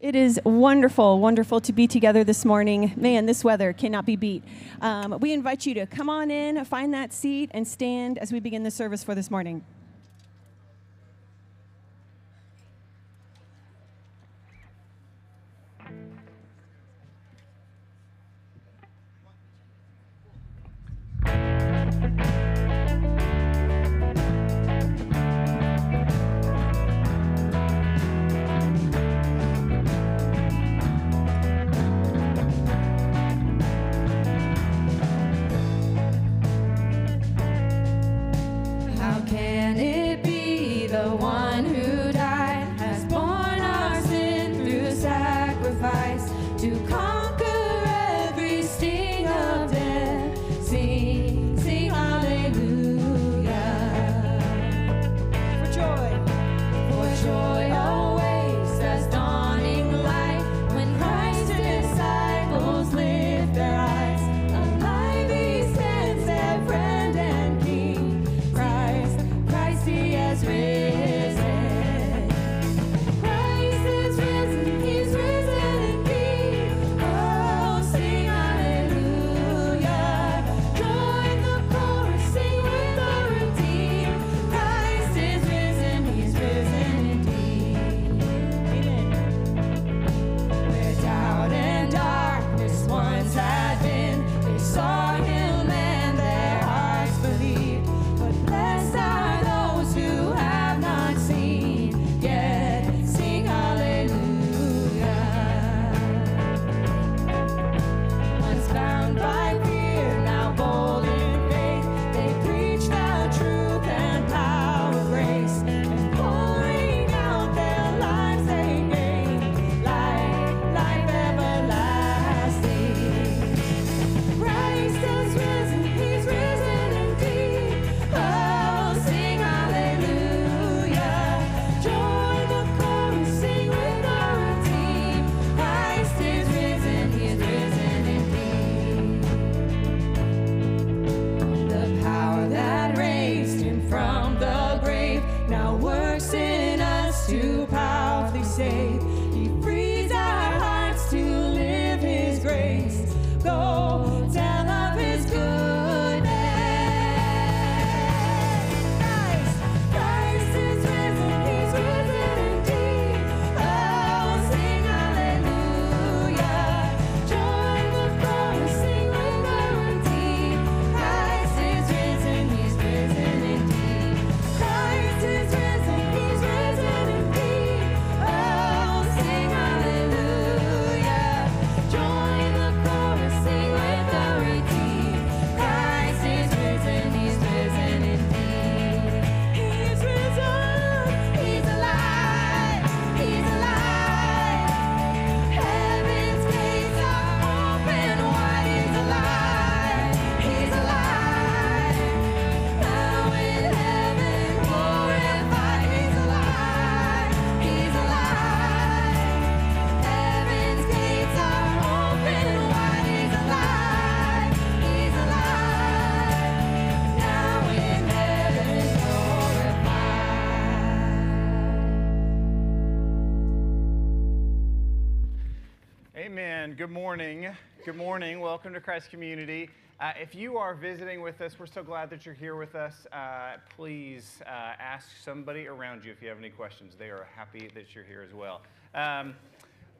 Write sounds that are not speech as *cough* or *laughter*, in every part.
It is wonderful, wonderful to be together this morning. Man, this weather cannot be beat. Um, we invite you to come on in, find that seat, and stand as we begin the service for this morning. Good morning. Welcome to Christ Community. Uh, if you are visiting with us, we're so glad that you're here with us. Uh, please uh, ask somebody around you if you have any questions. They are happy that you're here as well. Um,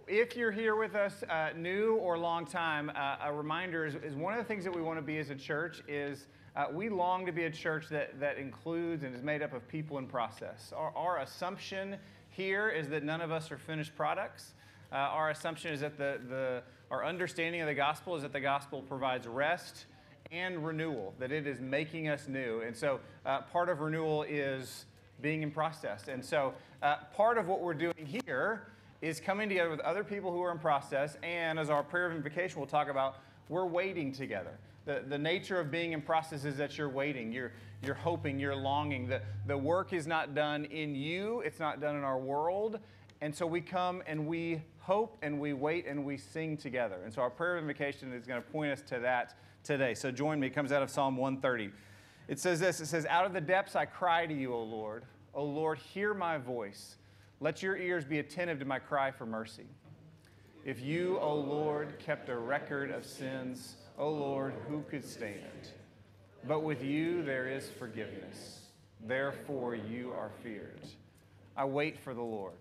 if you're here with us, uh, new or long time, uh, a reminder is, is, one of the things that we want to be as a church is uh, we long to be a church that, that includes and is made up of people and process. Our, our assumption here is that none of us are finished products. Our assumption is that the, the, our understanding of the gospel is that the gospel provides rest and renewal, that it is making us new. And so uh, part of renewal is being in process. And so uh, part of what we're doing here is coming together with other people who are in process. And as our prayer of invocation we'll talk about, we're waiting together. The, the nature of being in process is that you're waiting, you're, you're hoping, you're longing. The, the work is not done in you, it's not done in our world. And so we come and we hope and we wait and we sing together. And so our prayer of invocation is going to point us to that today. So join me. It comes out of Psalm 130. It says this It says, Out of the depths I cry to you, O Lord. O Lord, hear my voice. Let your ears be attentive to my cry for mercy. If you, O Lord, kept a record of sins, O Lord, who could stand? But with you there is forgiveness. Therefore you are feared. I wait for the Lord.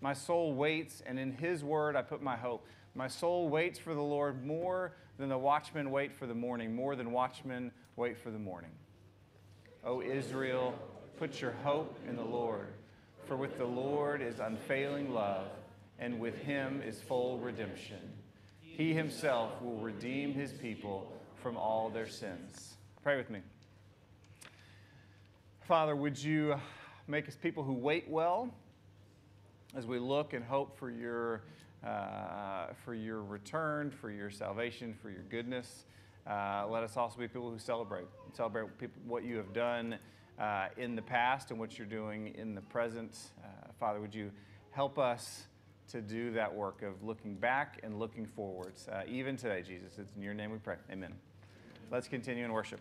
My soul waits, and in his word I put my hope. My soul waits for the Lord more than the watchmen wait for the morning, more than watchmen wait for the morning. O Israel, put your hope in the Lord, for with the Lord is unfailing love, and with him is full redemption. He himself will redeem his people from all their sins. Pray with me. Father, would you make us people who wait well? as we look and hope for your, uh, for your return, for your salvation, for your goodness, uh, let us also be people who celebrate, celebrate people, what you have done uh, in the past and what you're doing in the present. Uh, Father, would you help us to do that work of looking back and looking forwards, uh, even today, Jesus? It's in your name we pray. Amen. Let's continue in worship.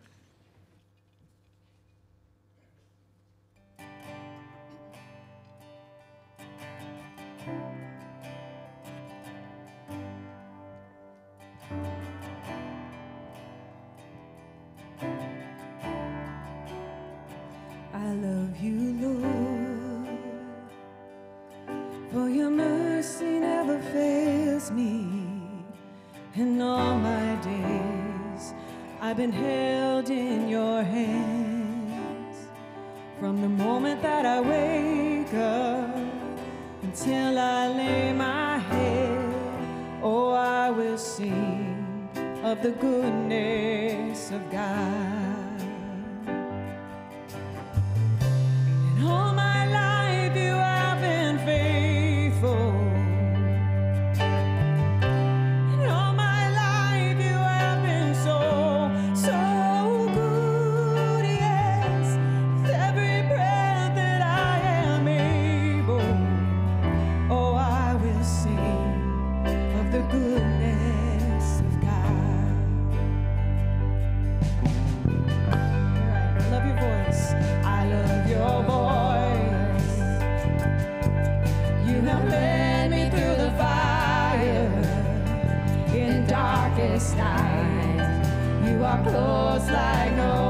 I'm close like home.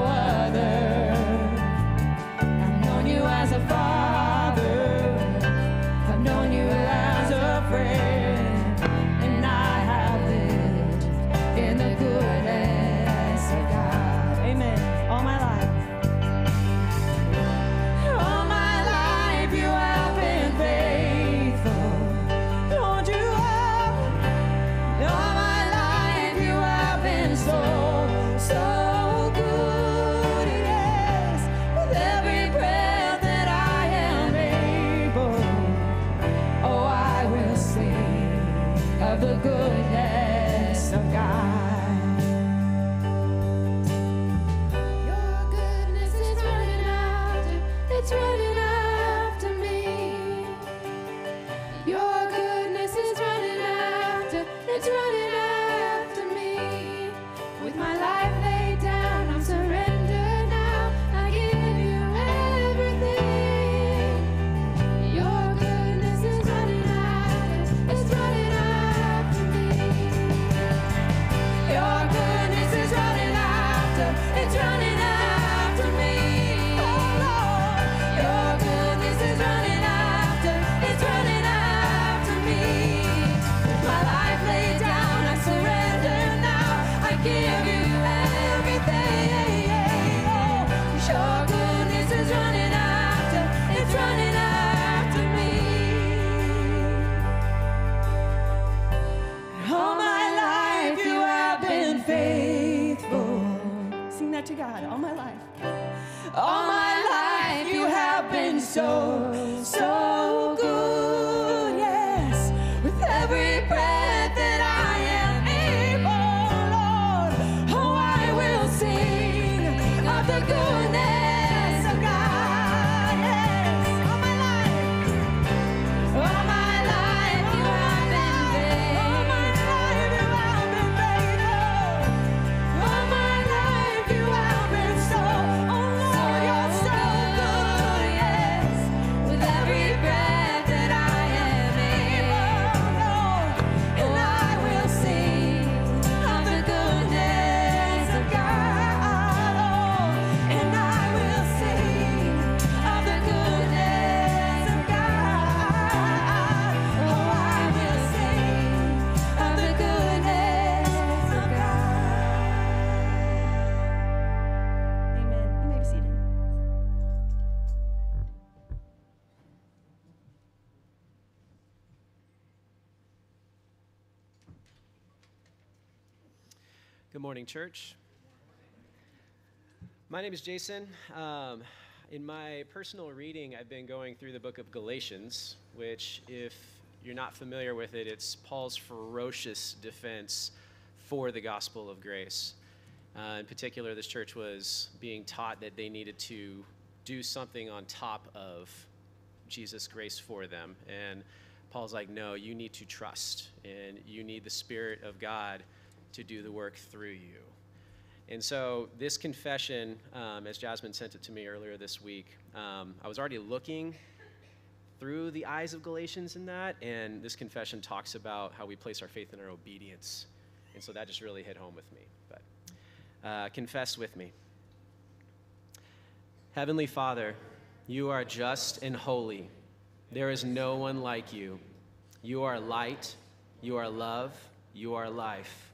Good morning, church. My name is Jason. Um, in my personal reading, I've been going through the book of Galatians, which, if you're not familiar with it, it's Paul's ferocious defense for the gospel of grace. Uh, in particular, this church was being taught that they needed to do something on top of Jesus' grace for them. And Paul's like, no, you need to trust, and you need the Spirit of God to do the work through you. And so, this confession, um, as Jasmine sent it to me earlier this week, um, I was already looking through the eyes of Galatians in that, and this confession talks about how we place our faith in our obedience. And so that just really hit home with me. But uh, confess with me. Heavenly Father, you are just and holy. There is no one like you. You are light, you are love, you are life.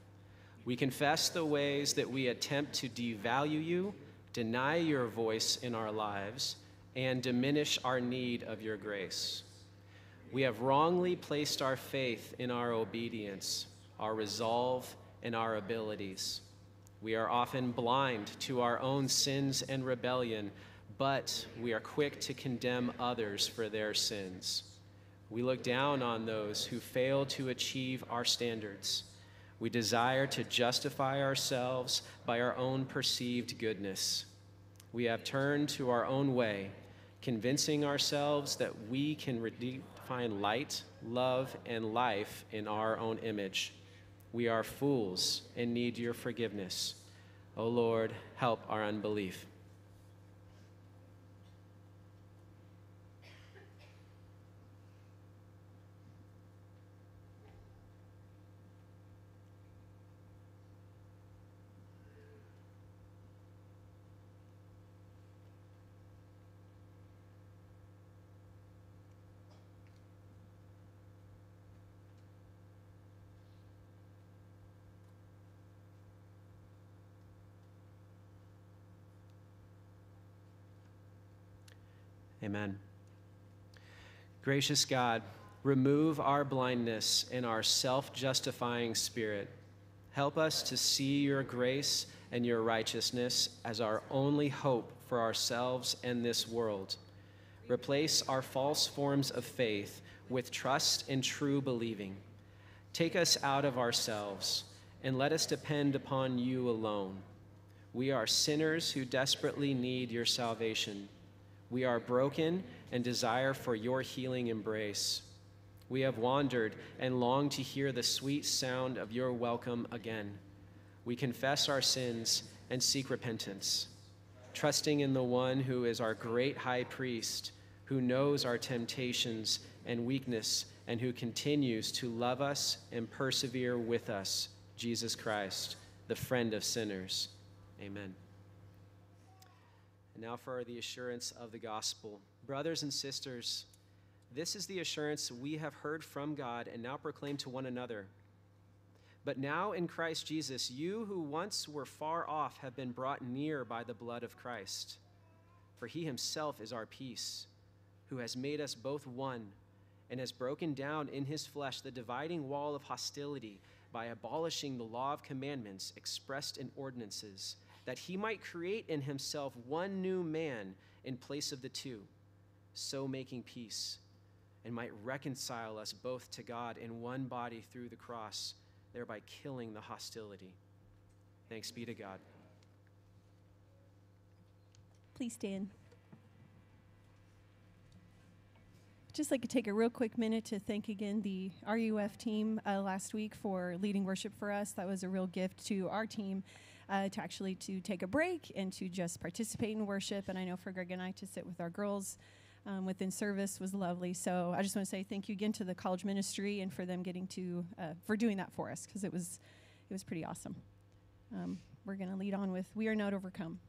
We confess the ways that we attempt to devalue you, deny your voice in our lives, and diminish our need of your grace. We have wrongly placed our faith in our obedience, our resolve, and our abilities. We are often blind to our own sins and rebellion, but we are quick to condemn others for their sins. We look down on those who fail to achieve our standards. We desire to justify ourselves by our own perceived goodness. We have turned to our own way, convincing ourselves that we can redefine light, love, and life in our own image. We are fools and need your forgiveness. O oh Lord, help our unbelief. Amen. Gracious God, remove our blindness and our self justifying spirit. Help us to see your grace and your righteousness as our only hope for ourselves and this world. Replace our false forms of faith with trust and true believing. Take us out of ourselves and let us depend upon you alone. We are sinners who desperately need your salvation. We are broken and desire for your healing embrace. We have wandered and long to hear the sweet sound of your welcome again. We confess our sins and seek repentance, trusting in the one who is our great high priest, who knows our temptations and weakness, and who continues to love us and persevere with us, Jesus Christ, the friend of sinners. Amen. And now for the assurance of the gospel. Brothers and sisters, this is the assurance we have heard from God and now proclaim to one another. But now in Christ Jesus, you who once were far off have been brought near by the blood of Christ. For he himself is our peace, who has made us both one and has broken down in his flesh the dividing wall of hostility by abolishing the law of commandments expressed in ordinances that he might create in himself one new man in place of the two, so making peace, and might reconcile us both to God in one body through the cross, thereby killing the hostility. Thanks be to God. Please stand. just like to take a real quick minute to thank again the RUF team uh, last week for leading worship for us. That was a real gift to our team uh, to actually to take a break and to just participate in worship. And I know for Greg and I to sit with our girls um, within service was lovely. So I just want to say thank you again to the college ministry and for them getting to uh, for doing that for us because it was it was pretty awesome. Um, we're going to lead on with "We Are Not Overcome."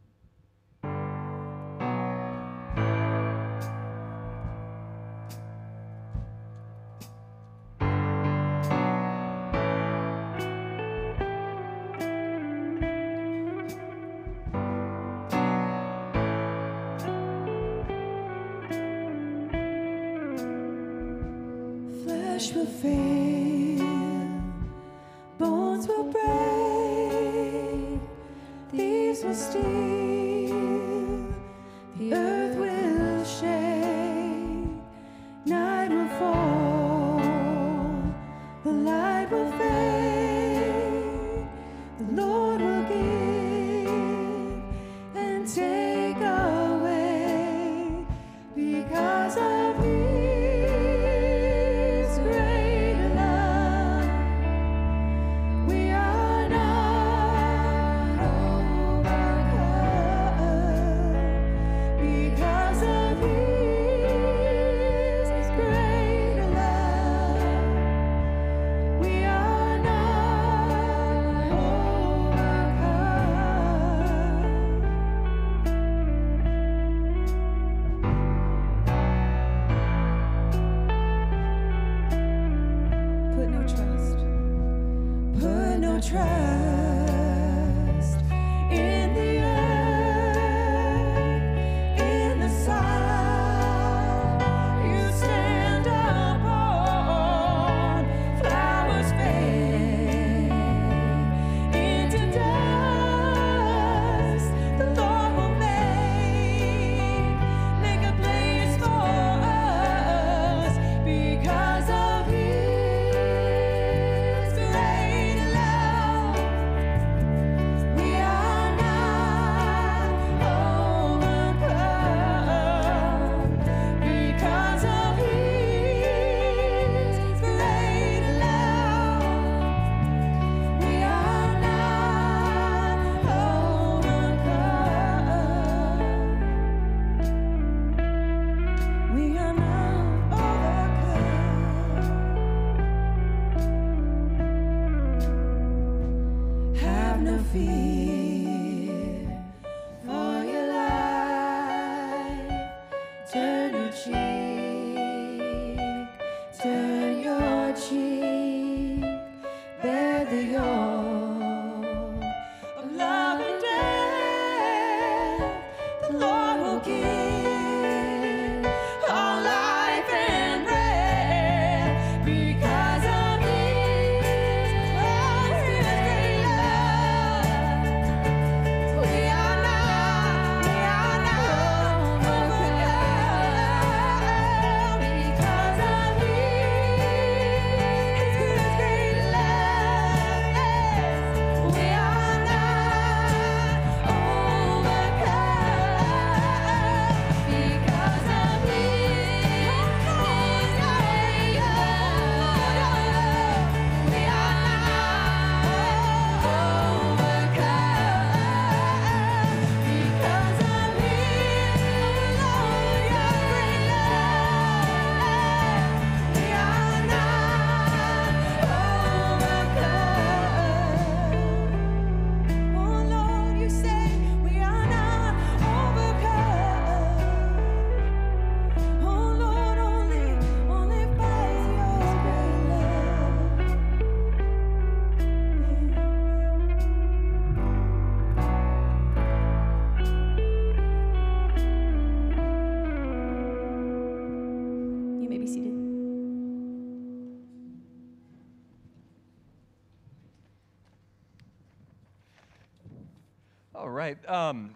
Right. Um,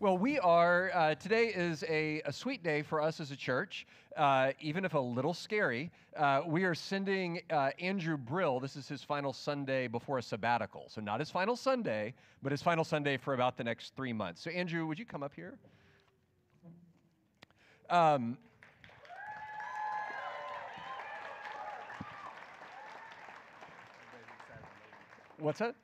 well, we are, uh, today is a, a sweet day for us as a church, uh, even if a little scary. Uh, we are sending uh, Andrew Brill, this is his final Sunday before a sabbatical. So, not his final Sunday, but his final Sunday for about the next three months. So, Andrew, would you come up here? Um, What's that?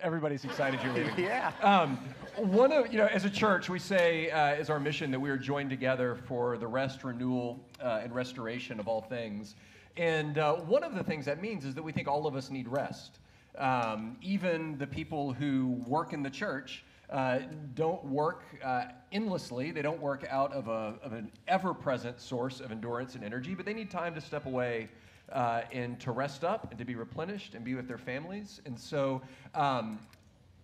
Everybody's excited you're leaving. *laughs* Yeah. Um, one of, you know, as a church, we say uh, is our mission that we are joined together for the rest, renewal, uh, and restoration of all things. And uh, one of the things that means is that we think all of us need rest. Um, even the people who work in the church uh, don't work uh, endlessly. They don't work out of, a, of an ever present source of endurance and energy, but they need time to step away uh, and to rest up and to be replenished and be with their families. And so um,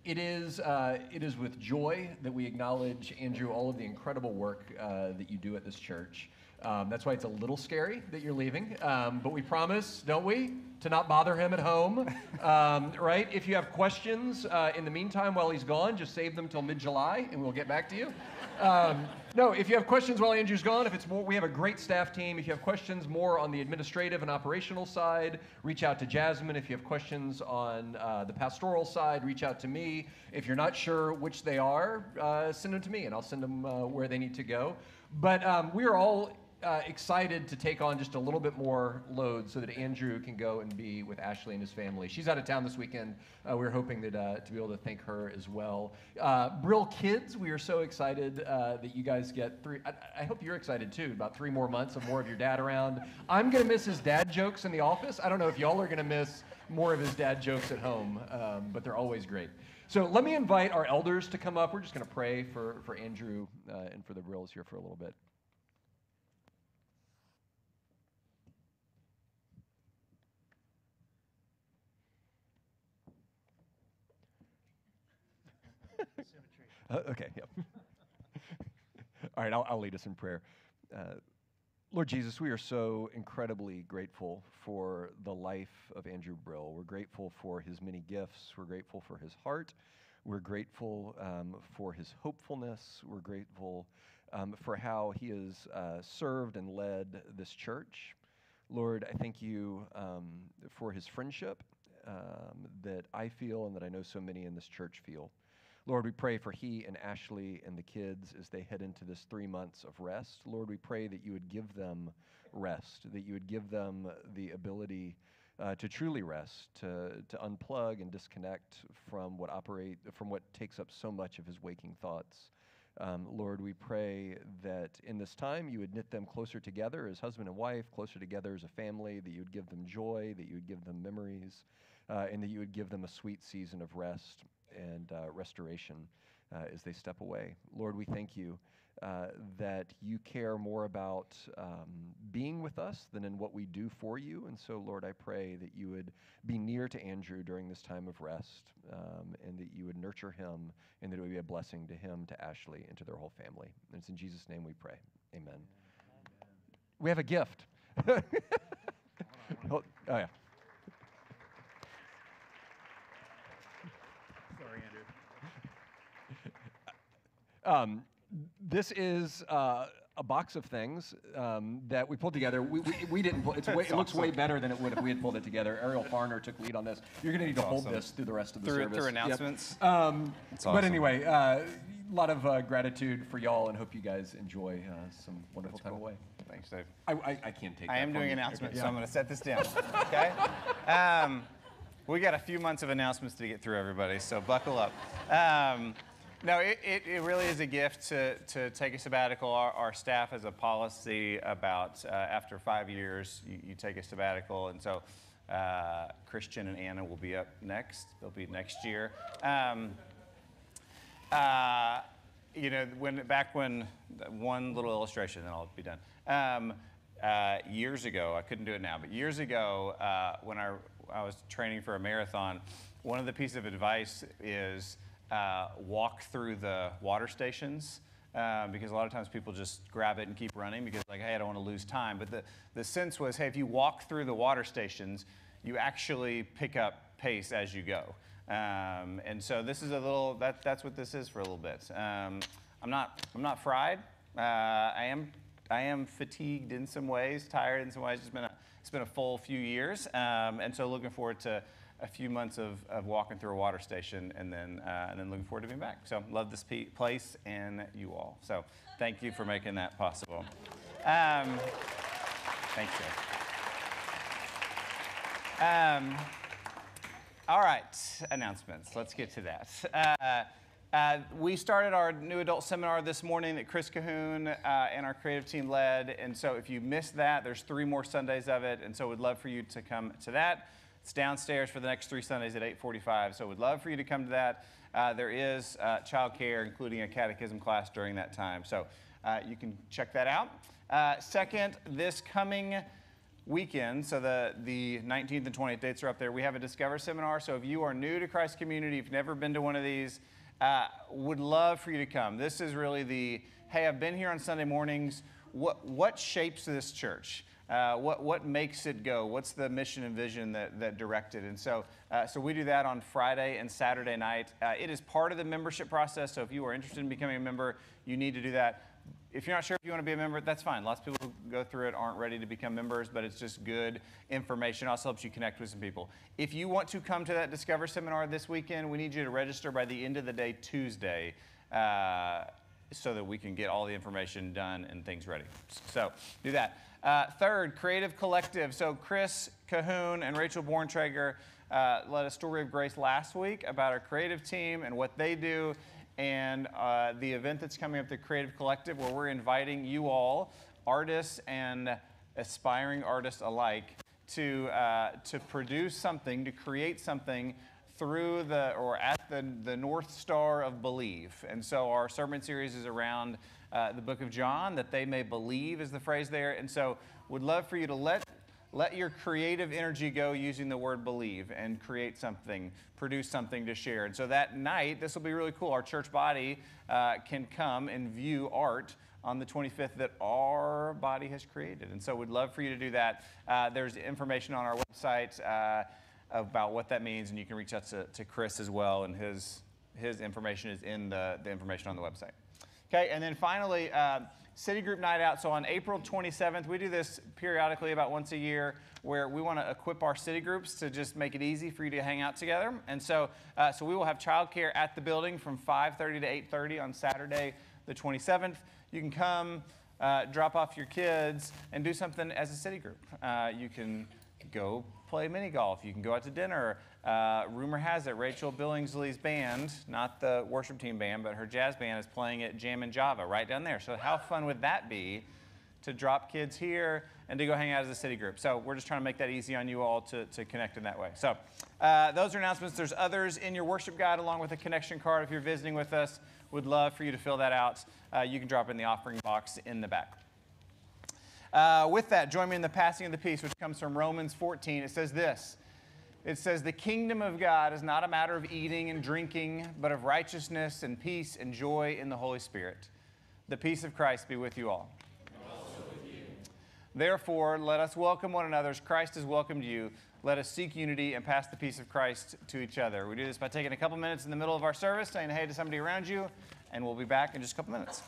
it is, uh, it is with joy that we acknowledge, Andrew, all of the incredible work uh, that you do at this church. Um, that's why it's a little scary that you're leaving. Um, but we promise, don't we, to not bother him at home, um, *laughs* right? If you have questions uh, in the meantime while he's gone, just save them till mid-July, and we'll get back to you. Um, *laughs* no, if you have questions while Andrew's gone, if it's more, we have a great staff team. If you have questions more on the administrative and operational side, reach out to Jasmine. If you have questions on uh, the pastoral side, reach out to me. If you're not sure which they are, uh, send them to me, and I'll send them uh, where they need to go. But um, we are all uh, excited to take on just a little bit more load so that Andrew can go and be with Ashley and his family. She's out of town this weekend. Uh, we're hoping that uh, to be able to thank her as well. Uh, Brill Kids, we are so excited uh, that you guys get three. I, I hope you're excited too. About three more months of more of your dad around. I'm gonna miss his dad jokes in the office. I don't know if y'all are gonna miss more of his dad jokes at home, um, but they're always great. So let me invite our elders to come up. We're just going to pray for, for Andrew uh, and for the Brills here for a little bit. Uh, okay, yep. *laughs* All right, I'll, I'll lead us in prayer. Uh, Lord Jesus, we are so incredibly grateful for the life of Andrew Brill. We're grateful for his many gifts. We're grateful for his heart. We're grateful um, for his hopefulness. We're grateful um, for how he has uh, served and led this church. Lord, I thank you um, for his friendship um, that I feel and that I know so many in this church feel. Lord, we pray for he and Ashley and the kids as they head into this three months of rest. Lord, we pray that you would give them rest, that you would give them the ability uh, to truly rest, to, to unplug and disconnect from what operate from what takes up so much of his waking thoughts. Um, Lord, we pray that in this time you would knit them closer together as husband and wife, closer together as a family, that you would give them joy, that you would give them memories, uh, and that you would give them a sweet season of rest and uh, restoration uh, as they step away. Lord, we thank you uh, that you care more about um, being with us than in what we do for you. And so, Lord, I pray that you would be near to Andrew during this time of rest um, and that you would nurture him and that it would be a blessing to him, to Ashley, and to their whole family. And it's in Jesus' name we pray. Amen. Amen. We have a gift. *laughs* oh, yeah. Um, this is uh, a box of things um, that we pulled together. We, we, we didn't. Pull, it's way, it looks way better than it would if we had pulled it together. Ariel Farner took lead on this. You're going to need to hold this through the rest of the Through- service. through Yep. announcements? Um, But anyway, a lot of uh, gratitude for y'all, and hope you guys enjoy uh, some wonderful time away. Thanks, Dave. I, I, I can't take. I that am doing announcements, Okay, so I'm going to set this down. Okay? *laughs* Um, we got a few months of announcements to get through, everybody, so buckle up. No, it, it, it really is a gift to, to take a sabbatical. Our, our staff has a policy about uh, after five years, you, you take a sabbatical. And so uh, Christian and Anna will be up next. They'll be next year. Um, uh, you know, when back when one little illustration, then I'll be done. Um, uh, years ago, I couldn't do it now, but years ago, uh, when I, I was training for a marathon, one of the pieces of advice is uh, walk through the water stations. Uh, because a lot of times people just grab it and keep running because like, hey, I don't want to lose time. But the, the sense was, hey, if you walk through the water stations, you actually pick up pace as you go. Um, and so this is a little, that, that's what this is for a little bit. Um, I'm, not, I'm not fried. Uh, I, am, I am fatigued in some ways, tired in some ways. It's been a, it's been a full few years. Um, and so looking forward to a few months of, of walking through a water station and then, uh, and then looking forward to being back. So love this place and you all. So thank you for making that possible. Um, thank you. Um, all right, announcements. Let's get to that. Uh, uh, we started our new adult seminar this morning that Chris Cahoon uh, and our creative team led. And so if you missed that, there's three more Sundays of it. And so we'd love for you to come to that. It's downstairs for the next three Sundays at 8:45. So we'd love for you to come to that. Uh, there is uh, childcare, including a catechism class during that time. So uh, you can check that out. Uh, second, this coming weekend, so the, the 19th and 20th dates are up there, we have a Discover seminar. So if you are new to Christ Community, you've never been to one of these, uh, would love for you to come. This is really the hey, I've been here on Sunday mornings. What, what shapes this church? Uh, what, what makes it go? What's the mission and vision that, that direct it? And so, uh, so we do that on Friday and Saturday night. Uh, it is part of the membership process. So if you are interested in becoming a member, you need to do that. If you're not sure if you want to be a member, that's fine. Lots of people who go through it aren't ready to become members, but it's just good information. Also helps you connect with some people. If you want to come to that Discover seminar this weekend, we need you to register by the end of the day Tuesday. Uh, so that we can get all the information done and things ready. So do that. Uh, third, Creative Collective. So Chris Cahoon and Rachel Borntrager uh, led a story of grace last week about our creative team and what they do and uh, the event that's coming up, the Creative Collective, where we're inviting you all, artists and aspiring artists alike, to, uh, to produce something, to create something through the or at the, the North Star of belief. And so our sermon series is around uh, the book of John, that they may believe is the phrase there. And so would love for you to let let your creative energy go using the word believe and create something, produce something to share. And so that night, this will be really cool. Our church body uh, can come and view art on the 25th that our body has created. And so we'd love for you to do that. Uh, there's information on our website. Uh, about what that means, and you can reach out to, to Chris as well, and his, his information is in the, the information on the website. Okay, and then finally, uh, City Group Night Out. So on April 27th, we do this periodically about once a year where we want to equip our city groups to just make it easy for you to hang out together. And so, uh, so we will have childcare at the building from 5.30 to 8.30 on Saturday the 27th. You can come, uh, drop off your kids, and do something as a city group. Uh, you can go play mini golf. You can go out to dinner. Uh, rumor has it Rachel Billingsley's band, not the worship team band, but her jazz band is playing at Jam and Java right down there. So how fun would that be to drop kids here and to go hang out as a city group? So we're just trying to make that easy on you all to, to connect in that way. So uh, those are announcements. There's others in your worship guide along with a connection card if you're visiting with us. Would love for you to fill that out. Uh, you can drop in the offering box in the back. Uh, with that, join me in the passing of the peace, which comes from Romans 14. It says this It says, The kingdom of God is not a matter of eating and drinking, but of righteousness and peace and joy in the Holy Spirit. The peace of Christ be with you all. With you. Therefore, let us welcome one another as Christ has welcomed you. Let us seek unity and pass the peace of Christ to each other. We do this by taking a couple minutes in the middle of our service, saying hey to somebody around you, and we'll be back in just a couple minutes.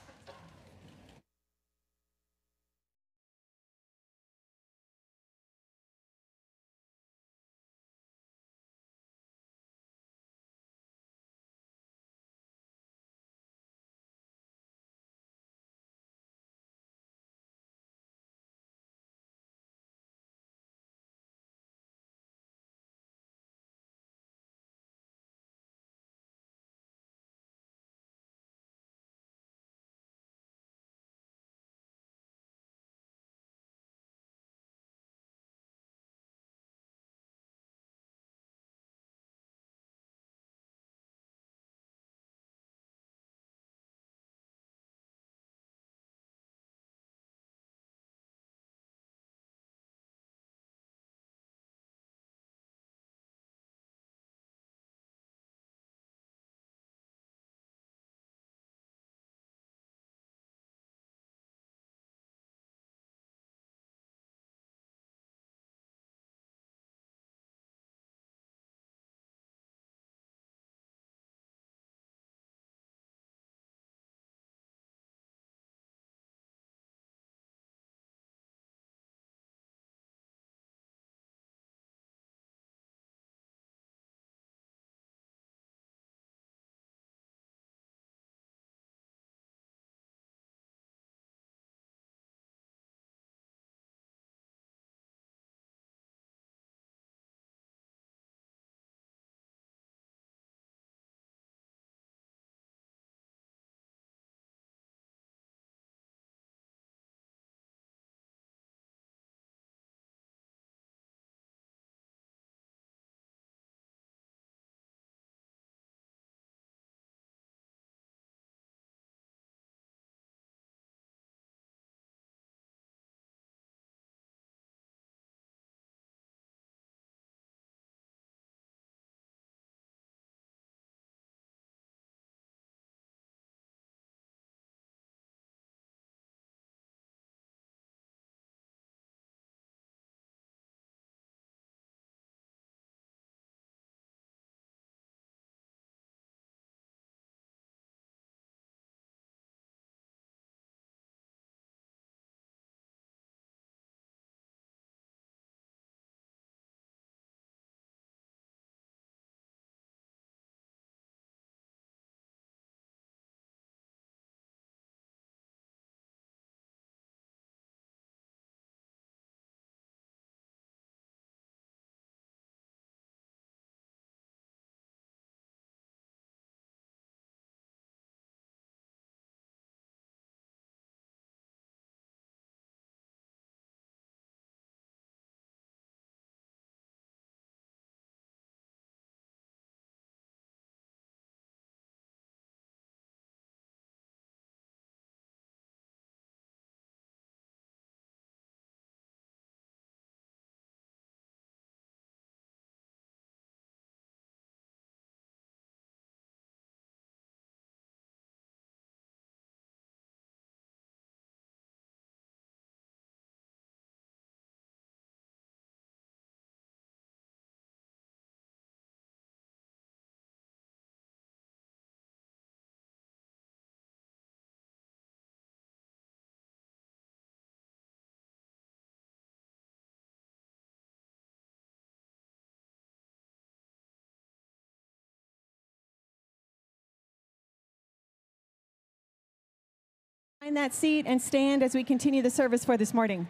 Find that seat and stand as we continue the service for this morning.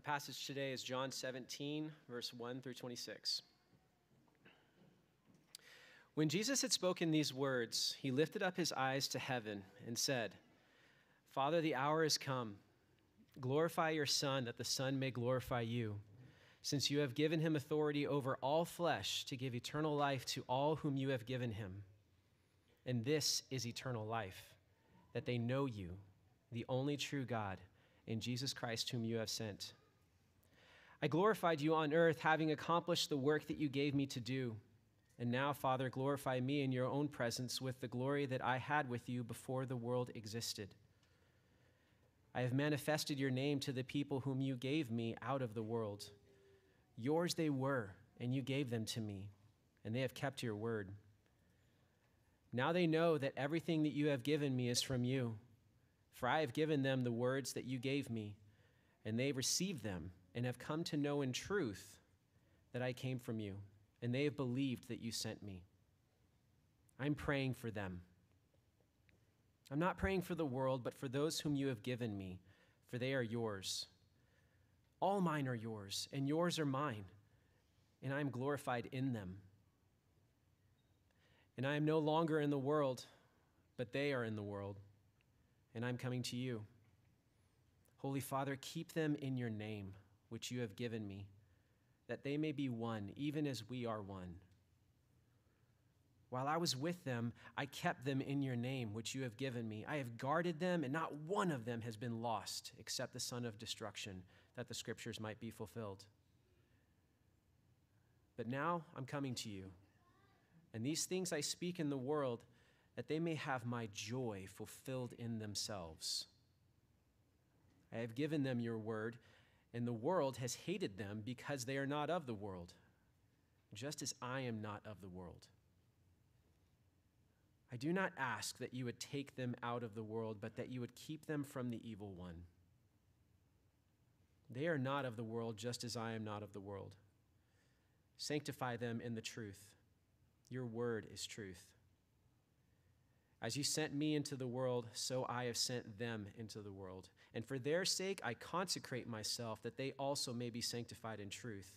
Our passage today is John 17, verse 1 through 26. When Jesus had spoken these words, he lifted up his eyes to heaven and said, Father, the hour is come. Glorify your Son, that the Son may glorify you, since you have given him authority over all flesh to give eternal life to all whom you have given him. And this is eternal life, that they know you, the only true God, and Jesus Christ, whom you have sent. I glorified you on earth, having accomplished the work that you gave me to do. And now, Father, glorify me in your own presence with the glory that I had with you before the world existed. I have manifested your name to the people whom you gave me out of the world. Yours they were, and you gave them to me, and they have kept your word. Now they know that everything that you have given me is from you, for I have given them the words that you gave me, and they received them and have come to know in truth that I came from you, and they have believed that you sent me. I'm praying for them. I'm not praying for the world, but for those whom you have given me, for they are yours. All mine are yours, and yours are mine, and I am glorified in them. And I am no longer in the world, but they are in the world, and I'm coming to you. Holy Father, keep them in your name, which you have given me, that they may be one, even as we are one. While I was with them, I kept them in your name, which you have given me. I have guarded them, and not one of them has been lost, except the son of destruction, that the scriptures might be fulfilled. But now I'm coming to you, and these things I speak in the world, that they may have my joy fulfilled in themselves. I have given them your word, and the world has hated them because they are not of the world, just as I am not of the world. I do not ask that you would take them out of the world, but that you would keep them from the evil one. They are not of the world, just as I am not of the world. Sanctify them in the truth. Your word is truth. As you sent me into the world, so I have sent them into the world. And for their sake, I consecrate myself, that they also may be sanctified in truth.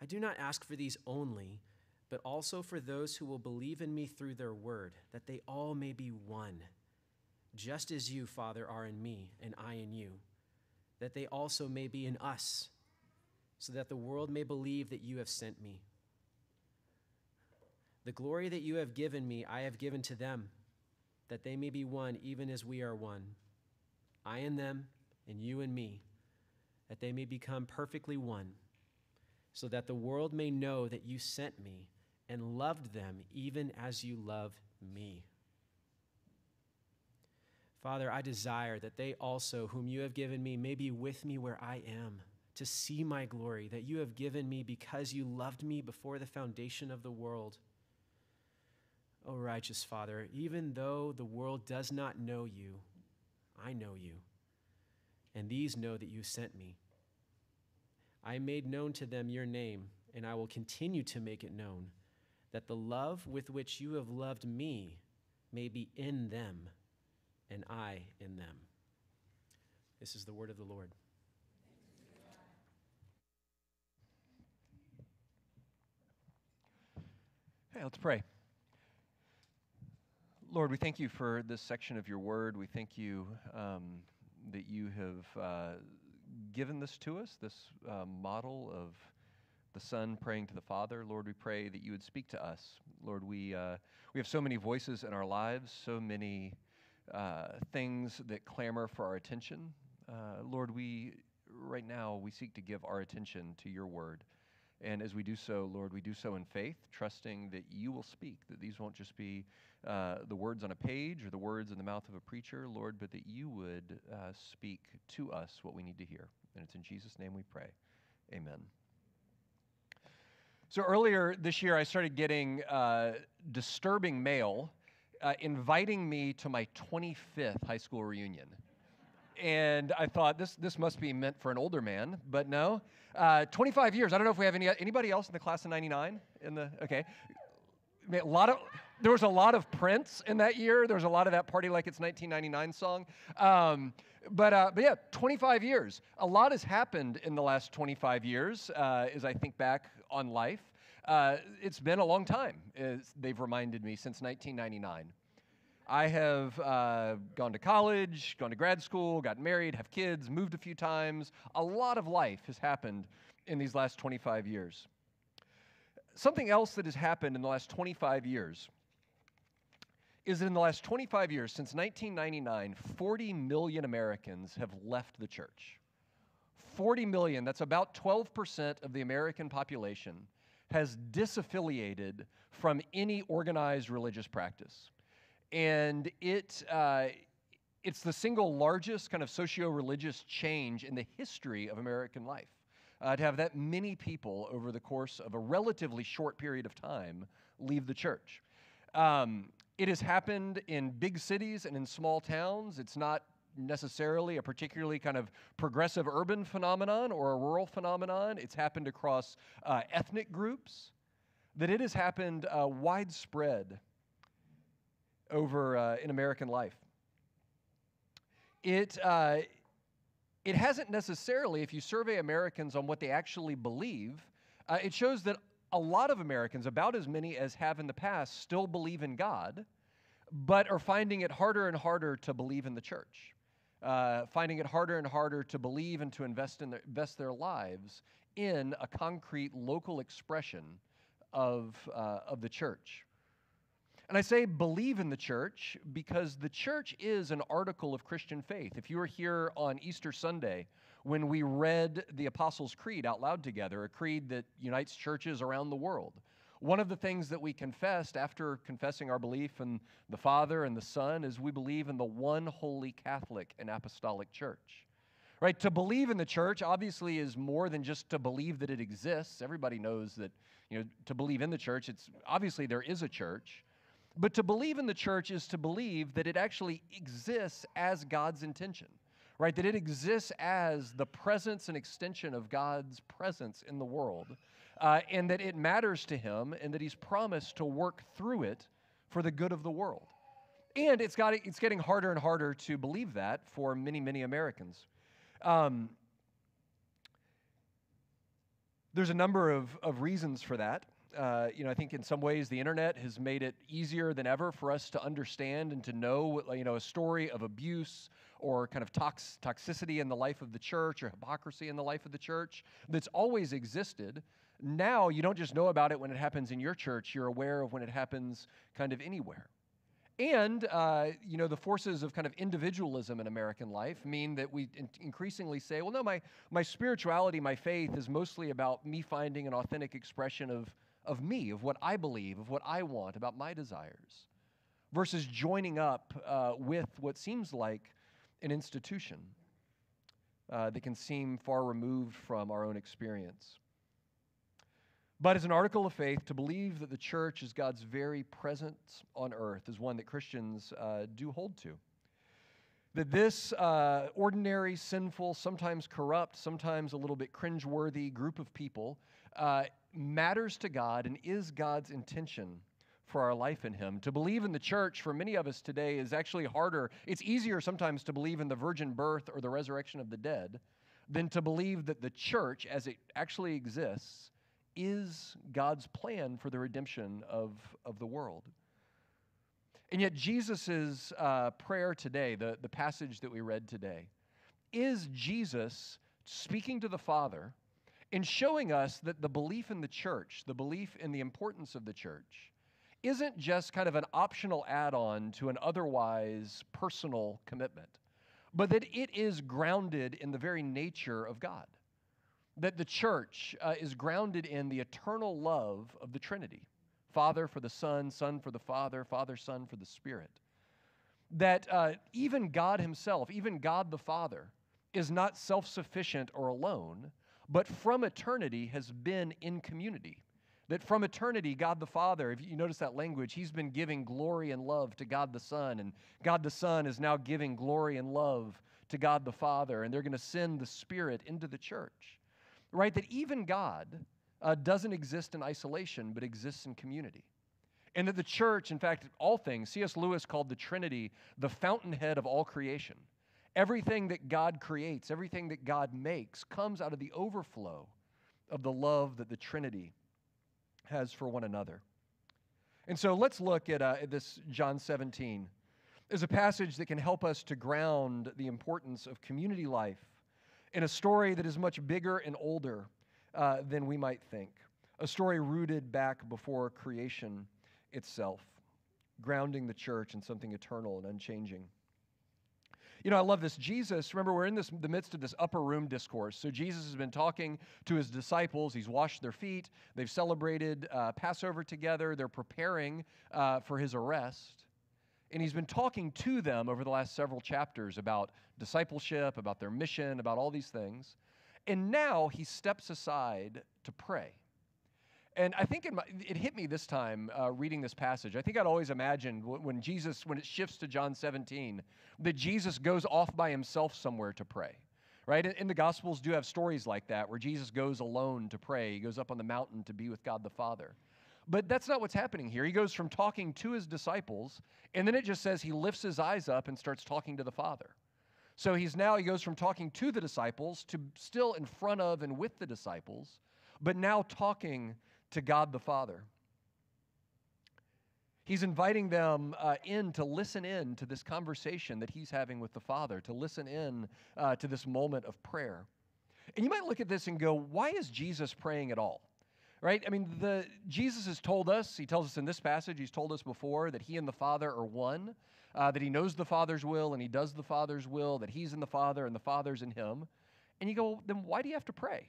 I do not ask for these only, but also for those who will believe in me through their word, that they all may be one, just as you, Father, are in me, and I in you, that they also may be in us, so that the world may believe that you have sent me. The glory that you have given me, I have given to them, that they may be one, even as we are one. I and them, and you and me, that they may become perfectly one, so that the world may know that you sent me and loved them even as you love me. Father, I desire that they also, whom you have given me, may be with me where I am, to see my glory that you have given me because you loved me before the foundation of the world. O oh, righteous Father, even though the world does not know you, I know you, and these know that you sent me. I made known to them your name, and I will continue to make it known, that the love with which you have loved me may be in them, and I in them. This is the word of the Lord. Hey, let's pray. Lord, we thank you for this section of your word. We thank you um, that you have uh, given this to us, this uh, model of the Son praying to the Father. Lord, we pray that you would speak to us. Lord, we, uh, we have so many voices in our lives, so many uh, things that clamor for our attention. Uh, Lord, we, right now, we seek to give our attention to your word. And as we do so, Lord, we do so in faith, trusting that you will speak, that these won't just be uh, the words on a page or the words in the mouth of a preacher, Lord, but that you would uh, speak to us what we need to hear. And it's in Jesus' name we pray. Amen. So earlier this year, I started getting uh, disturbing mail uh, inviting me to my 25th high school reunion and I thought this this must be meant for an older man, but no. Uh, 25 years. I don't know if we have any anybody else in the class of 99 in the okay. A lot of there was a lot of Prince in that year. There was a lot of that party like it's 1999 song. Um, but uh, but yeah, 25 years. A lot has happened in the last 25 years uh, as I think back on life. Uh, it's been a long time. As they've reminded me since 1999. I have uh, gone to college, gone to grad school, got married, have kids, moved a few times. A lot of life has happened in these last 25 years. Something else that has happened in the last 25 years is that in the last 25 years, since 1999, 40 million Americans have left the church. 40 million, that's about 12% of the American population, has disaffiliated from any organized religious practice and it, uh, it's the single largest kind of socio religious change in the history of American life. Uh, to have that many people over the course of a relatively short period of time leave the church. Um, it has happened in big cities and in small towns. It's not necessarily a particularly kind of progressive urban phenomenon or a rural phenomenon. It's happened across uh, ethnic groups. That it has happened uh, widespread over uh, in American life. It, uh, it hasn't necessarily, if you survey Americans on what they actually believe, uh, it shows that a lot of Americans, about as many as have in the past, still believe in God, but are finding it harder and harder to believe in the church. Uh, finding it harder and harder to believe and to invest in their, invest their lives in a concrete local expression of, uh, of the church. And I say believe in the church because the church is an article of Christian faith. If you were here on Easter Sunday when we read the Apostles' Creed out loud together, a creed that unites churches around the world, one of the things that we confessed after confessing our belief in the Father and the Son is we believe in the one holy Catholic and Apostolic Church. Right? To believe in the church obviously is more than just to believe that it exists. Everybody knows that you know, to believe in the church. It's obviously there is a church, but to believe in the church is to believe that it actually exists as God's intention, right? That it exists as the presence and extension of God's presence in the world, uh, and that it matters to Him, and that He's promised to work through it for the good of the world. And it's, got, it's getting harder and harder to believe that for many, many Americans. Um, there's a number of, of reasons for that. Uh, you know, I think in some ways the internet has made it easier than ever for us to understand and to know, you know, a story of abuse or kind of tox- toxicity in the life of the church or hypocrisy in the life of the church that's always existed. Now you don't just know about it when it happens in your church; you're aware of when it happens kind of anywhere. And, uh, you know, the forces of kind of individualism in American life mean that we in- increasingly say, well, no, my, my spirituality, my faith is mostly about me finding an authentic expression of, of me, of what I believe, of what I want, about my desires, versus joining up uh, with what seems like an institution uh, that can seem far removed from our own experience. But as an article of faith, to believe that the church is God's very presence on earth is one that Christians uh, do hold to. That this uh, ordinary, sinful, sometimes corrupt, sometimes a little bit cringeworthy group of people uh, matters to God and is God's intention for our life in Him. To believe in the church for many of us today is actually harder. It's easier sometimes to believe in the virgin birth or the resurrection of the dead than to believe that the church, as it actually exists, is God's plan for the redemption of, of the world. And yet, Jesus' uh, prayer today, the, the passage that we read today, is Jesus speaking to the Father and showing us that the belief in the church, the belief in the importance of the church, isn't just kind of an optional add on to an otherwise personal commitment, but that it is grounded in the very nature of God that the church uh, is grounded in the eternal love of the Trinity Father for the Son, Son for the Father, Father, Son for the Spirit. That uh, even God Himself, even God the Father, is not self sufficient or alone, but from eternity has been in community. That from eternity, God the Father, if you notice that language, He's been giving glory and love to God the Son, and God the Son is now giving glory and love to God the Father, and they're going to send the Spirit into the church right? That even God uh, doesn't exist in isolation, but exists in community. And that the church, in fact, all things, C.S. Lewis called the Trinity the fountainhead of all creation. Everything that God creates, everything that God makes, comes out of the overflow of the love that the Trinity has for one another. And so let's look at, uh, at this John 17 as a passage that can help us to ground the importance of community life in a story that is much bigger and older uh, than we might think. A story rooted back before creation itself, grounding the church in something eternal and unchanging. You know, I love this. Jesus, remember, we're in this, the midst of this upper room discourse. So Jesus has been talking to his disciples. He's washed their feet. They've celebrated uh, Passover together. They're preparing uh, for his arrest. And he's been talking to them over the last several chapters about discipleship, about their mission, about all these things. And now he steps aside to pray. And I think it hit me this time uh, reading this passage. I think I'd always imagined when Jesus, when it shifts to John 17, that Jesus goes off by himself somewhere to pray, right? And the Gospels do have stories like that where Jesus goes alone to pray. He goes up on the mountain to be with God the Father. But that's not what's happening here. He goes from talking to his disciples, and then it just says he lifts his eyes up and starts talking to the Father. So he's now, he goes from talking to the disciples to still in front of and with the disciples, but now talking to God the Father. He's inviting them uh, in to listen in to this conversation that he's having with the Father, to listen in uh, to this moment of prayer. And you might look at this and go, why is Jesus praying at all? right? I mean, the, Jesus has told us, he tells us in this passage, he's told us before that he and the Father are one, uh, that he knows the Father's will and he does the Father's will, that he's in the Father and the Father's in him. And you go, then why do you have to pray?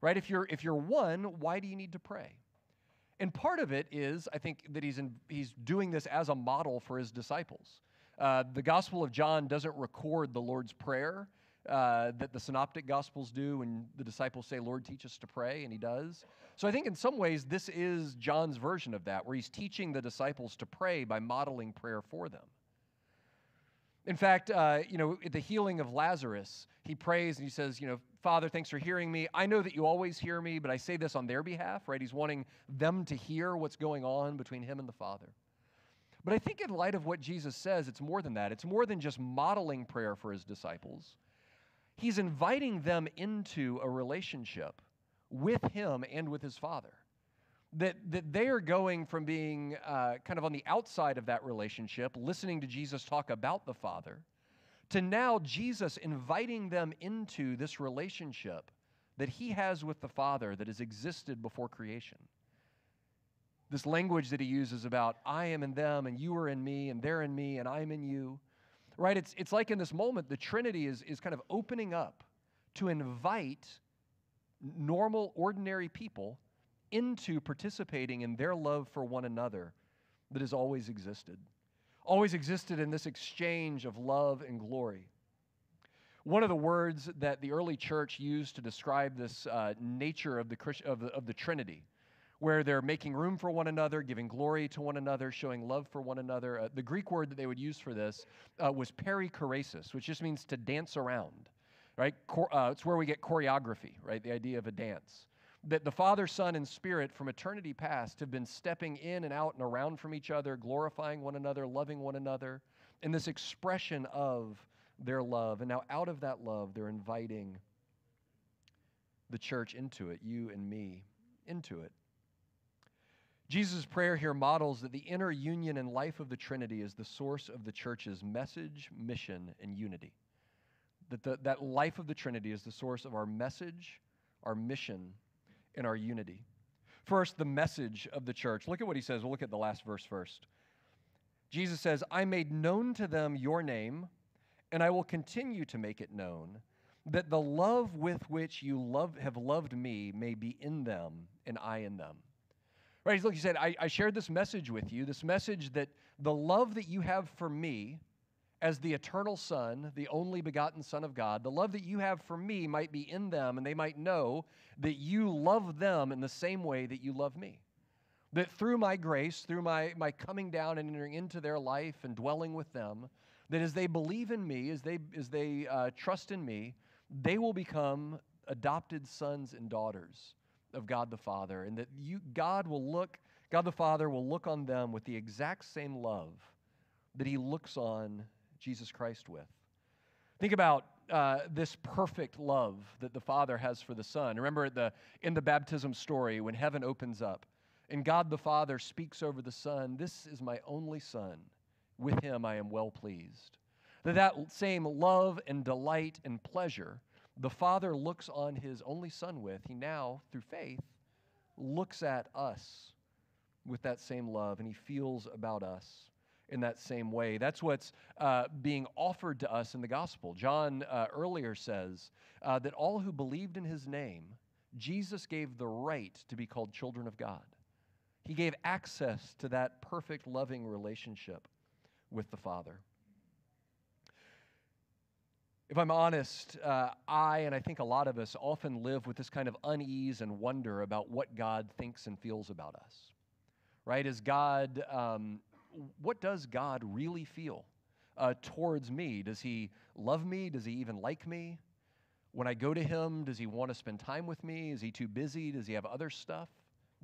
Right? If you're, if you're one, why do you need to pray? And part of it is, I think, that he's, in, he's doing this as a model for his disciples. Uh, the Gospel of John doesn't record the Lord's Prayer, uh, that the synoptic gospels do when the disciples say, Lord, teach us to pray, and he does. So I think in some ways this is John's version of that, where he's teaching the disciples to pray by modeling prayer for them. In fact, uh, you know, the healing of Lazarus, he prays and he says, you know, Father, thanks for hearing me. I know that you always hear me, but I say this on their behalf, right? He's wanting them to hear what's going on between him and the Father. But I think in light of what Jesus says, it's more than that. It's more than just modeling prayer for his disciples. He's inviting them into a relationship with him and with his Father that, that they are going from being uh, kind of on the outside of that relationship, listening to Jesus talk about the Father, to now Jesus inviting them into this relationship that he has with the Father that has existed before creation. This language that he uses about, I am in them, and you are in me, and they're in me, and I'm in you. Right? It's, it's like in this moment, the Trinity is, is kind of opening up to invite normal, ordinary people into participating in their love for one another that has always existed, always existed in this exchange of love and glory. One of the words that the early church used to describe this uh, nature of the, of, the, of the Trinity, where they're making room for one another, giving glory to one another, showing love for one another. Uh, the Greek word that they would use for this uh, was perichoresis, which just means to dance around, right? Chor- uh, it's where we get choreography, right? The idea of a dance that the Father, Son, and Spirit from eternity past have been stepping in and out and around from each other, glorifying one another, loving one another, in this expression of their love. And now, out of that love, they're inviting the church into it, you and me into it. Jesus' prayer here models that the inner union and life of the Trinity is the source of the church's message, mission, and unity. That the, that life of the Trinity is the source of our message, our mission, in our unity. First, the message of the church. Look at what he says. We'll look at the last verse first. Jesus says, I made known to them your name, and I will continue to make it known, that the love with which you love, have loved me may be in them, and I in them. Right? Look, he said, I, I shared this message with you, this message that the love that you have for me as the eternal Son, the only begotten Son of God, the love that you have for me might be in them, and they might know that you love them in the same way that you love me. That through my grace, through my, my coming down and entering into their life and dwelling with them, that as they believe in me, as they, as they uh, trust in me, they will become adopted sons and daughters of God the Father, and that you, God will look, God the Father will look on them with the exact same love that He looks on Jesus Christ with. Think about uh, this perfect love that the Father has for the Son. Remember the, in the baptism story when heaven opens up and God the Father speaks over the Son, This is my only Son. With him I am well pleased. That, that same love and delight and pleasure the Father looks on his only Son with, he now, through faith, looks at us with that same love and he feels about us in that same way. That's what's uh, being offered to us in the gospel. John uh, earlier says uh, that all who believed in his name, Jesus gave the right to be called children of God. He gave access to that perfect, loving relationship with the Father. If I'm honest, uh, I and I think a lot of us often live with this kind of unease and wonder about what God thinks and feels about us. Right? Is God um, what does God really feel uh, towards me? Does he love me? Does he even like me? When I go to him, does he want to spend time with me? Is he too busy? Does he have other stuff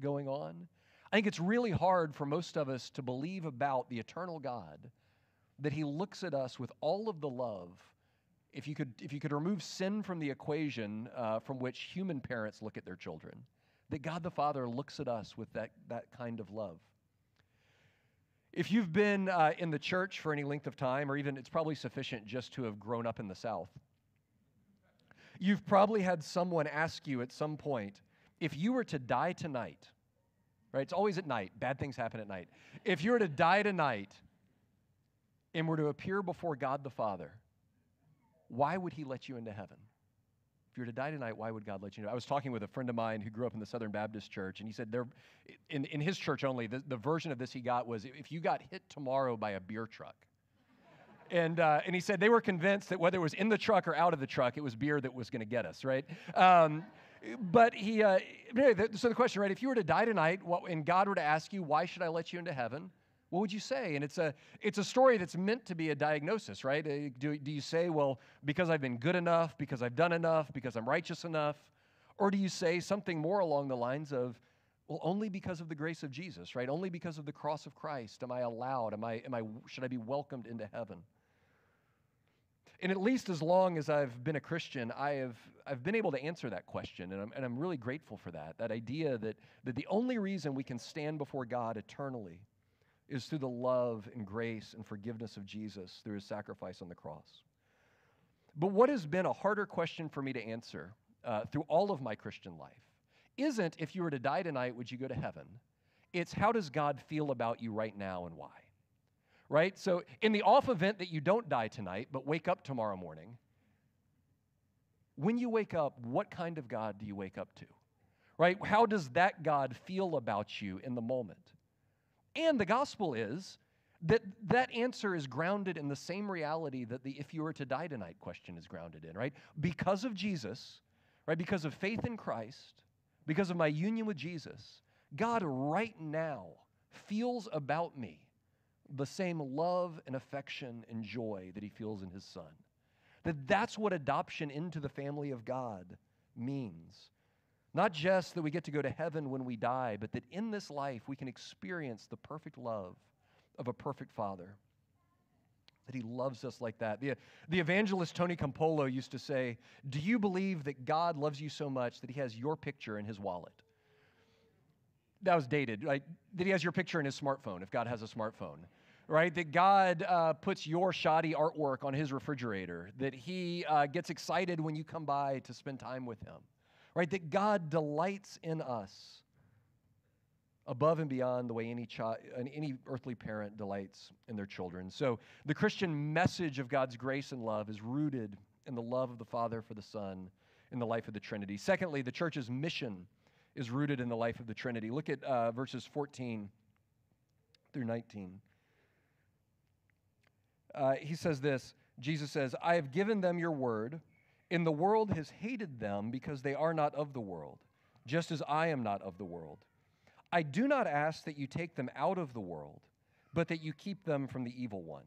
going on? I think it's really hard for most of us to believe about the eternal God that he looks at us with all of the love. If you could, if you could remove sin from the equation uh, from which human parents look at their children, that God the Father looks at us with that, that kind of love. If you've been uh, in the church for any length of time, or even it's probably sufficient just to have grown up in the South, you've probably had someone ask you at some point if you were to die tonight, right? It's always at night, bad things happen at night. If you were to die tonight and were to appear before God the Father, why would He let you into heaven? If you were to die tonight, why would God let you know? I was talking with a friend of mine who grew up in the Southern Baptist Church, and he said there, in, in his church only, the, the version of this he got was if you got hit tomorrow by a beer truck, And, uh, and he said they were convinced that whether it was in the truck or out of the truck, it was beer that was going to get us, right? Um, but he, uh, so the question, right? If you were to die tonight what, and God were to ask you, why should I let you into heaven? What would you say? And it's a, it's a story that's meant to be a diagnosis, right? Uh, do, do you say, well, because I've been good enough, because I've done enough, because I'm righteous enough? Or do you say something more along the lines of, well, only because of the grace of Jesus, right? Only because of the cross of Christ am I allowed, am I, am I, should I be welcomed into heaven? And at least as long as I've been a Christian, I have I've been able to answer that question, and I'm, and I'm really grateful for that. That idea that, that the only reason we can stand before God eternally is through the love and grace and forgiveness of Jesus through his sacrifice on the cross. But what has been a harder question for me to answer uh, through all of my Christian life isn't if you were to die tonight, would you go to heaven? It's how does God feel about you right now and why? right? So, in the off event that you don't die tonight, but wake up tomorrow morning, when you wake up, what kind of God do you wake up to? Right? How does that God feel about you in the moment? And the gospel is that that answer is grounded in the same reality that the if you were to die tonight question is grounded in, right? Because of Jesus, right? Because of faith in Christ, because of my union with Jesus, God right now feels about me the same love and affection and joy that he feels in his son. That that's what adoption into the family of God means. Not just that we get to go to heaven when we die, but that in this life we can experience the perfect love of a perfect father. That he loves us like that. The, the evangelist Tony Campolo used to say, Do you believe that God loves you so much that he has your picture in his wallet? That was dated, right? That he has your picture in his smartphone, if God has a smartphone right? That God uh, puts your shoddy artwork on his refrigerator, that he uh, gets excited when you come by to spend time with him, right? That God delights in us above and beyond the way any, child, any earthly parent delights in their children. So the Christian message of God's grace and love is rooted in the love of the Father for the Son in the life of the Trinity. Secondly, the church's mission is rooted in the life of the Trinity. Look at uh, verses 14 through 19 uh, he says this Jesus says, I have given them your word, and the world has hated them because they are not of the world, just as I am not of the world. I do not ask that you take them out of the world, but that you keep them from the evil one.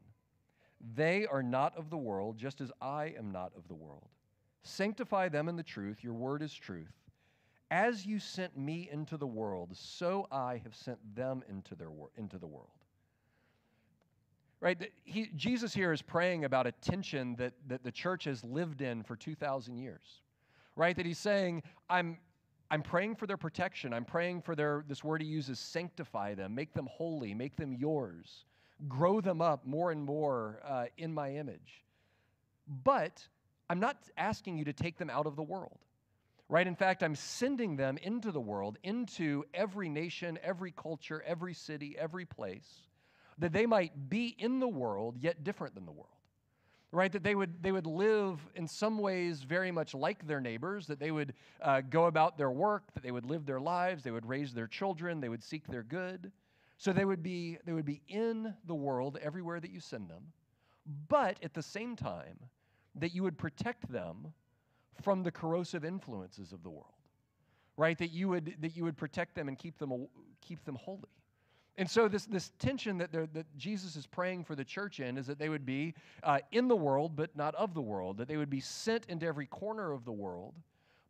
They are not of the world, just as I am not of the world. Sanctify them in the truth, your word is truth. As you sent me into the world, so I have sent them into, their, into the world right? He, Jesus here is praying about a tension that, that the church has lived in for 2,000 years, right? That he's saying, I'm, I'm praying for their protection. I'm praying for their, this word he uses, sanctify them, make them holy, make them yours, grow them up more and more uh, in my image. But I'm not asking you to take them out of the world, right? In fact, I'm sending them into the world, into every nation, every culture, every city, every place that they might be in the world, yet different than the world. Right? That they would, they would live in some ways very much like their neighbors, that they would uh, go about their work, that they would live their lives, they would raise their children, they would seek their good. So they would be, they would be in the world everywhere that you send them, but at the same time, that you would protect them from the corrosive influences of the world. Right? That you would, that you would protect them and keep them, keep them holy. And so, this, this tension that, that Jesus is praying for the church in is that they would be uh, in the world, but not of the world, that they would be sent into every corner of the world,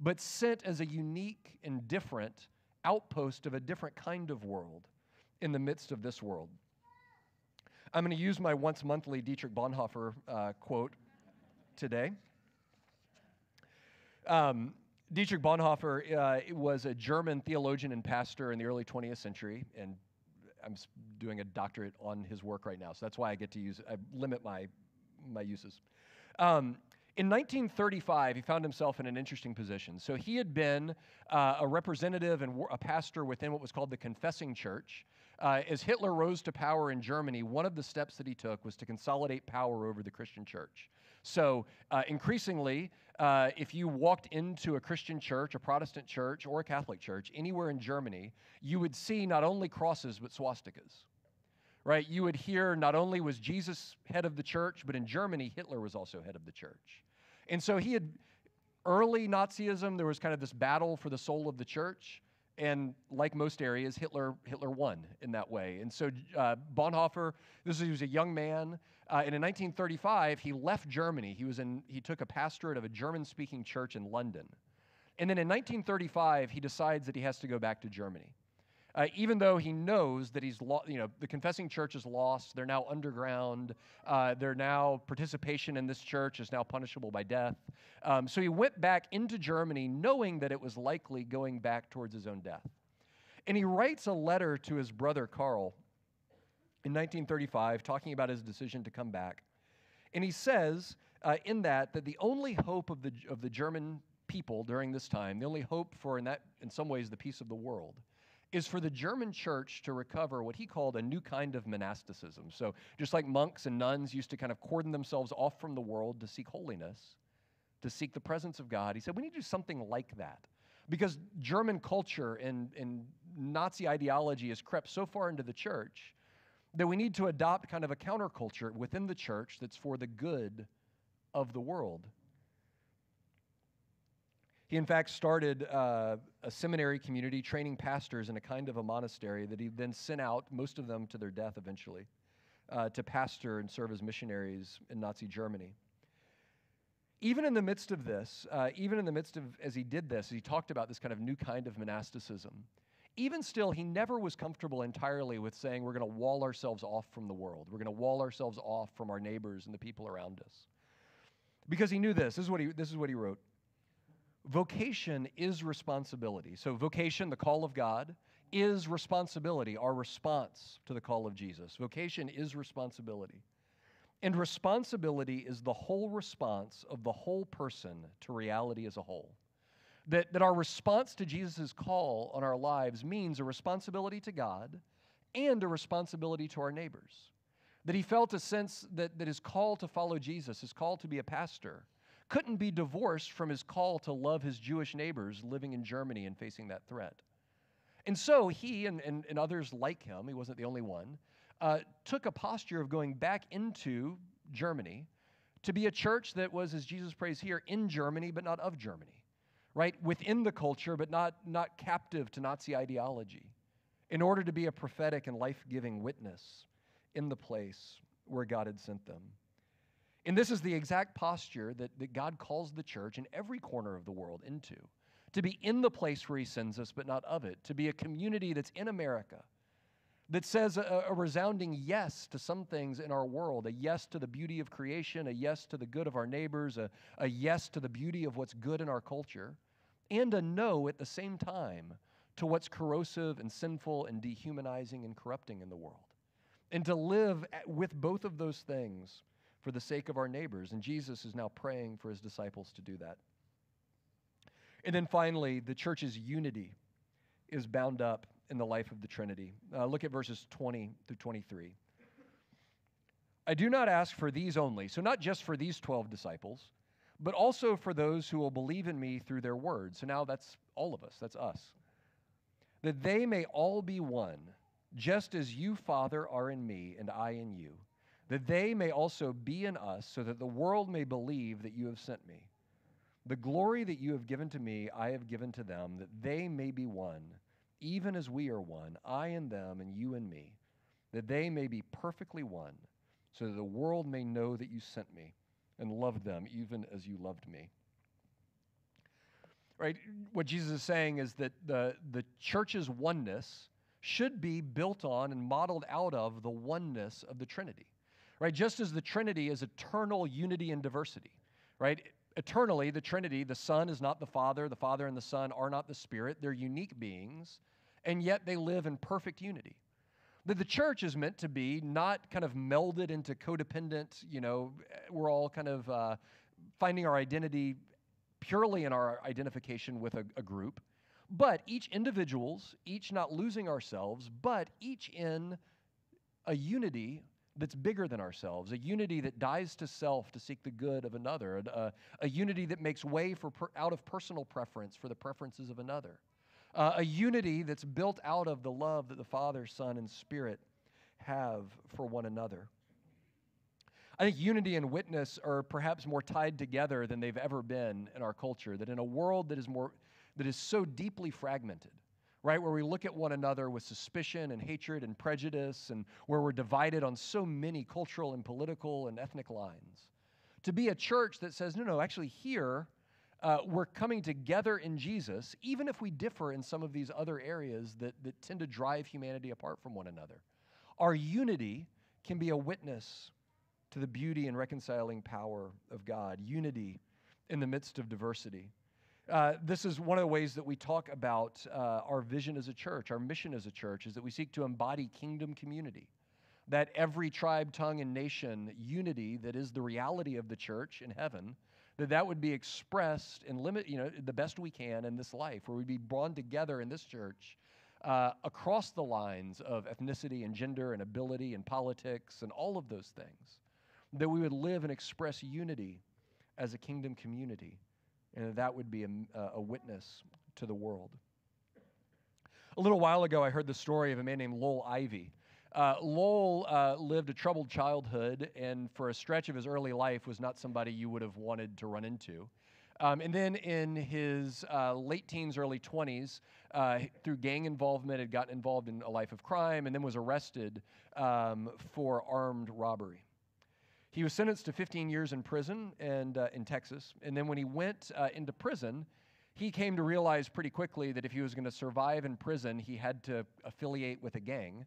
but sent as a unique and different outpost of a different kind of world in the midst of this world. I'm going to use my once monthly Dietrich Bonhoeffer uh, quote today. Um, Dietrich Bonhoeffer uh, was a German theologian and pastor in the early 20th century, and I'm doing a doctorate on his work right now, so that's why I get to use. I limit my my uses. Um, in 1935, he found himself in an interesting position. So he had been uh, a representative and a pastor within what was called the Confessing Church. Uh, as Hitler rose to power in Germany, one of the steps that he took was to consolidate power over the Christian church. So uh, increasingly, uh, if you walked into a Christian church, a Protestant church, or a Catholic church anywhere in Germany, you would see not only crosses but swastikas right? You would hear not only was Jesus head of the church, but in Germany, Hitler was also head of the church. And so he had, early Nazism, there was kind of this battle for the soul of the church. And like most areas, Hitler, Hitler won in that way. And so uh, Bonhoeffer, this he was a young man, uh, and in 1935 he left Germany. He was in, he took a pastorate of a German-speaking church in London, and then in 1935 he decides that he has to go back to Germany uh, even though he knows that he's, lo- you know, the confessing church is lost. They're now underground. Uh, they're now participation in this church is now punishable by death. Um, so he went back into Germany, knowing that it was likely going back towards his own death. And he writes a letter to his brother Karl in 1935, talking about his decision to come back. And he says uh, in that that the only hope of the of the German people during this time, the only hope for in that in some ways the peace of the world is for the German church to recover what he called a new kind of monasticism. So, just like monks and nuns used to kind of cordon themselves off from the world to seek holiness, to seek the presence of God, he said, we need to do something like that. Because German culture and, and Nazi ideology has crept so far into the church that we need to adopt kind of a counterculture within the church that's for the good of the world. He, in fact, started uh, a seminary community training pastors in a kind of a monastery that he then sent out, most of them to their death eventually, uh, to pastor and serve as missionaries in Nazi Germany. Even in the midst of this, uh, even in the midst of, as he did this, he talked about this kind of new kind of monasticism. Even still, he never was comfortable entirely with saying we're going to wall ourselves off from the world. We're going to wall ourselves off from our neighbors and the people around us. Because he knew this. This is what he, this is what he wrote vocation is responsibility. So, vocation, the call of God, is responsibility, our response to the call of Jesus. Vocation is responsibility. And responsibility is the whole response of the whole person to reality as a whole. That, that our response to Jesus' call on our lives means a responsibility to God and a responsibility to our neighbors. That he felt a sense that, that his call to follow Jesus, his call to be a pastor, couldn't be divorced from his call to love his Jewish neighbors living in Germany and facing that threat. And so he and, and, and others like him, he wasn't the only one, uh, took a posture of going back into Germany to be a church that was, as Jesus prays here, in Germany, but not of Germany, right? Within the culture, but not, not captive to Nazi ideology, in order to be a prophetic and life giving witness in the place where God had sent them. And this is the exact posture that, that God calls the church in every corner of the world into. To be in the place where He sends us, but not of it, to be a community that's in America that says a, a, resounding yes to some things in our world. A yes to the beauty of creation, a yes to the good of our neighbors, a, a yes to the beauty of what's good in our culture, and a no at the same time to what's corrosive and sinful and dehumanizing and corrupting in the world. And to live at, with both of those things for the sake of our neighbors. And Jesus is now praying for his disciples to do that. And then finally, the church's unity is bound up in the life of the Trinity. Uh, look at verses 20 through 23. I do not ask for these only, so not just for these 12 disciples, but also for those who will believe in me through their word. So now that's all of us, that's us. That they may all be one, just as you, Father, are in me and I in you that they may also be in us, so that the world may believe that you have sent me. The glory that you have given to me, I have given to them, that they may be one, even as we are one, I and them, and you and me, that they may be perfectly one, so that the world may know that you sent me and loved them, even as you loved me. Right? What Jesus is saying is that the, the church's oneness should be built on and modeled out of the oneness of the Trinity right? Just as the Trinity is eternal unity and diversity, right? Eternally, the Trinity, the Son is not the Father, the Father and the Son are not the Spirit. They're unique beings, and yet they live in perfect unity. That the church is meant to be not kind of melded into codependent, you know, we're all kind of uh, finding our identity purely in our identification with a, a group, but each individuals, each not losing ourselves, but each in a unity that's bigger than ourselves, a unity that dies to self to seek the good of another, a, a unity that makes way for per, out of personal preference for the preferences of another, uh, a unity that's built out of the love that the Father, Son, and Spirit have for one another. I think unity and witness are perhaps more tied together than they've ever been in our culture. That in a world that is more that is so deeply fragmented, right, where we look at one another with suspicion and hatred and prejudice, and where we're divided on so many cultural and political and ethnic lines, to be a church that says, no, no, actually here uh, we're coming together in Jesus, even if we differ in some of these other areas that, that tend to drive humanity apart from one another. Our unity can be a witness to the beauty and reconciling power of God, unity in the midst of diversity. Uh, this is one of the ways that we talk about uh, our vision as a church, our mission as a church, is that we seek to embody kingdom community. That every tribe, tongue, and nation unity that is the reality of the church in heaven that that would be expressed in limit, you know, the best we can in this life, where we'd be drawn together in this church uh, across the lines of ethnicity and gender and ability and politics and all of those things. That we would live and express unity as a kingdom community, and that would be a, a witness to the world. A little while ago, I heard the story of a man named Lowell Ivy. Uh, Lowell uh, lived a troubled childhood, and for a stretch of his early life, was not somebody you would have wanted to run into. Um, and then in his uh, late teens, early 20s, uh, through gang involvement, had gotten involved in a life of crime, and then was arrested um, for armed robbery. He was sentenced to 15 years in prison and uh, in Texas. And then when he went uh, into prison, he came to realize pretty quickly that if he was going to survive in prison, he had to affiliate with a gang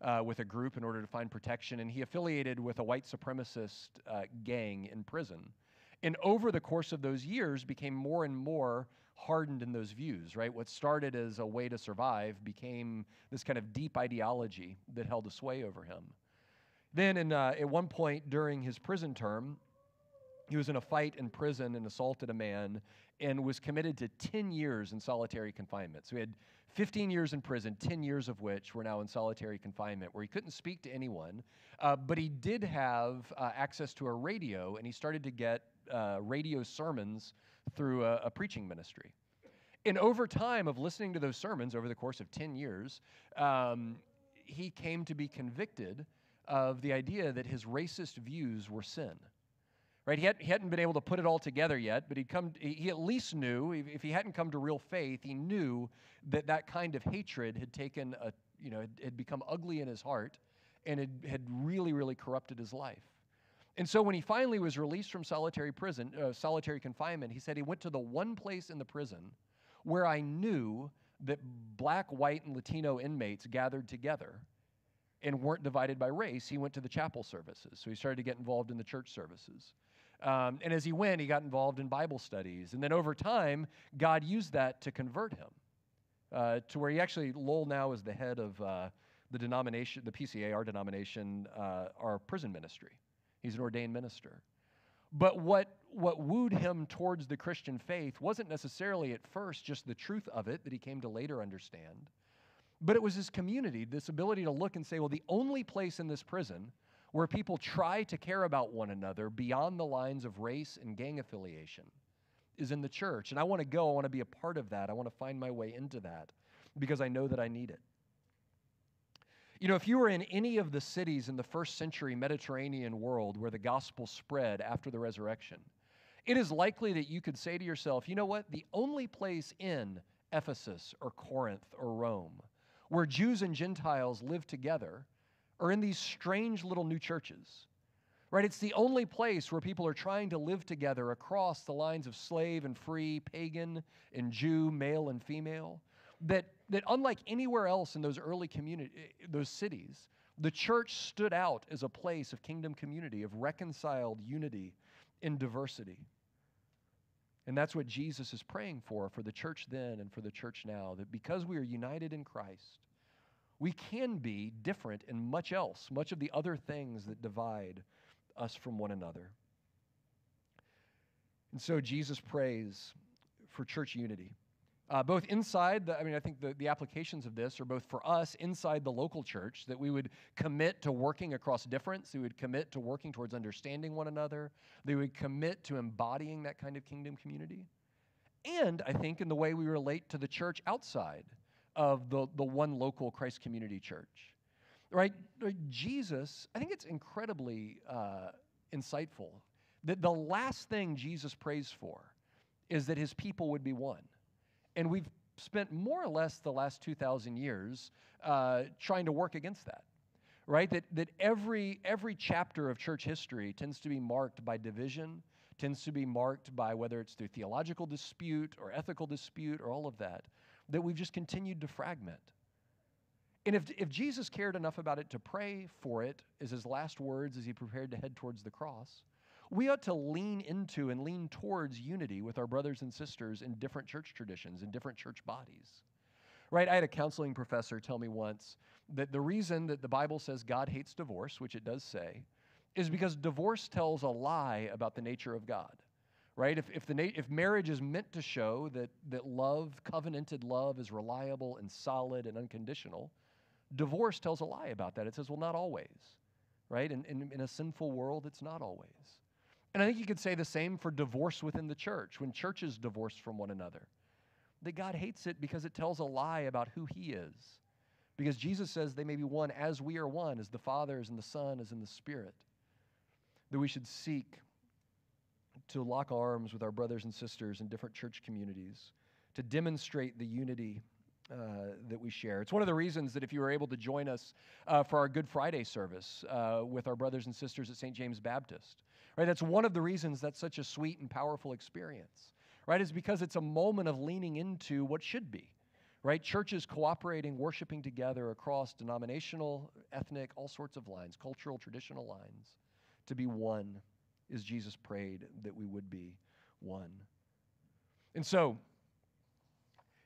uh, with a group in order to find protection, and he affiliated with a white supremacist uh, gang in prison. And over the course of those years, became more and more hardened in those views, right? What started as a way to survive became this kind of deep ideology that held a sway over him. Then, in, uh, at one point during his prison term, he was in a fight in prison and assaulted a man and was committed to 10 years in solitary confinement. So he had 15 years in prison, 10 years of which were now in solitary confinement, where he couldn't speak to anyone, uh, but he did have uh, access to a radio, and he started to get uh, radio sermons through a, a, preaching ministry. And over time of listening to those sermons over the course of 10 years, um, he came to be convicted of the idea that his racist views were sin right? He, had, he hadn't been able to put it all together yet, but he'd come, he, at least knew, if, he hadn't come to real faith, he knew that that kind of hatred had taken a, you know, had, had become ugly in his heart and had, had really, really corrupted his life. And so when he finally was released from solitary prison, uh, solitary confinement, he said he went to the one place in the prison where I knew that black, white, and Latino inmates gathered together and weren't divided by race. He went to the chapel services. So he started to get involved in the church services. Um, and as he went, he got involved in Bible studies. And then over time, God used that to convert him uh, to where he actually, Lowell now is the head of uh, the denomination, the PCA, our denomination, uh, our prison ministry. He's an ordained minister. But what, what wooed him towards the Christian faith wasn't necessarily at first just the truth of it that he came to later understand, but it was his community, this ability to look and say, well, the only place in this prison where people try to care about one another beyond the lines of race and gang affiliation is in the church. And I want to go, I want to be a part of that. I want to find my way into that because I know that I need it. You know, if you were in any of the cities in the first century Mediterranean world where the gospel spread after the resurrection, it is likely that you could say to yourself, you know what? The only place in Ephesus or Corinth or Rome where Jews and Gentiles live together are in these strange little new churches. Right? It's the only place where people are trying to live together across the lines of slave and free, pagan and Jew, male and female. That, that unlike anywhere else in those early community, eh, those cities, the church stood out as a place of kingdom community, of reconciled unity in diversity. And that's what Jesus is praying for, for the church then and for the church now, that because we are united in Christ, we can be different in much else, much of the other things that divide us from one another. And so Jesus prays for church unity. Uh, both inside, the, I mean, I think the, the applications of this are both for us inside the local church, that we would commit to working across difference, we would commit to working towards understanding one another, they would commit to embodying that kind of kingdom community. And I think in the way we relate to the church outside, of the, the one local Christ Community Church. right? Jesus, I think it's incredibly uh, insightful that the last thing Jesus prays for is that his people would be one. And we've spent more or less the last 2,000 years uh, trying to work against that, right? That, that every, every chapter of church history tends to be marked by division, tends to be marked by whether it's through theological dispute or ethical dispute or all of that, that we've just continued to fragment. And if, if Jesus cared enough about it to pray for it as his last words as he prepared to head towards the cross, we ought to lean into and lean towards unity with our brothers and sisters in different church traditions, in different church bodies. Right? I had a counseling professor tell me once that the reason that the Bible says God hates divorce, which it does say, is because divorce tells a lie about the nature of God. Right? If, if, the na- if marriage is meant to show that, that love, covenanted love, is reliable and solid and unconditional, divorce tells a lie about that. It says, well, not always. Right? In, in, in a sinful world, it's not always. And I think you could say the same for divorce within the church, when churches divorce from one another. That God hates it because it tells a lie about who He is. Because Jesus says they may be one as we are one, as the Father is in the Son, as in the Spirit. That we should seek to lock arms with our brothers and sisters in different church communities, to demonstrate the unity uh, that we share. It's one of the reasons that if you were able to join us uh, for our Good Friday service uh, with our brothers and sisters at St. James Baptist, right? That's one of the reasons that's such a sweet and powerful experience, right? Is because it's a moment of leaning into what should be, right? Churches cooperating, worshiping together across denominational, ethnic, all sorts of lines, cultural, traditional lines, to be one, as Jesus prayed that we would be one. And so,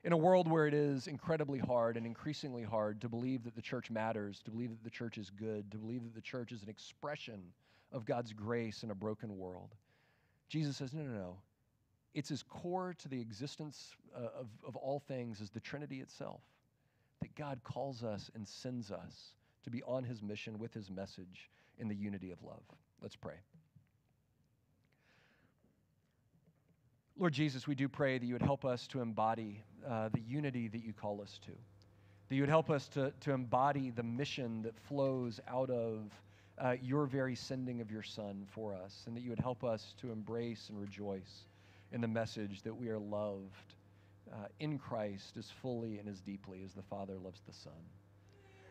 in a world where it is incredibly hard and increasingly hard to believe that the church matters, to believe that the church is good, to believe that the church is an expression of God's grace in a broken world, Jesus says, no, no, no. It's as core to the existence uh, of, of all things as the Trinity itself that God calls us and sends us to be on his mission with his message in the unity of love. Let's pray. Lord Jesus, we do pray that you would help us to embody uh, the unity that you call us to. That you would help us to, to embody the mission that flows out of uh, your very sending of your Son for us, and that you would help us to embrace and rejoice in the message that we are loved uh, in Christ as fully and as deeply as the Father loves the Son.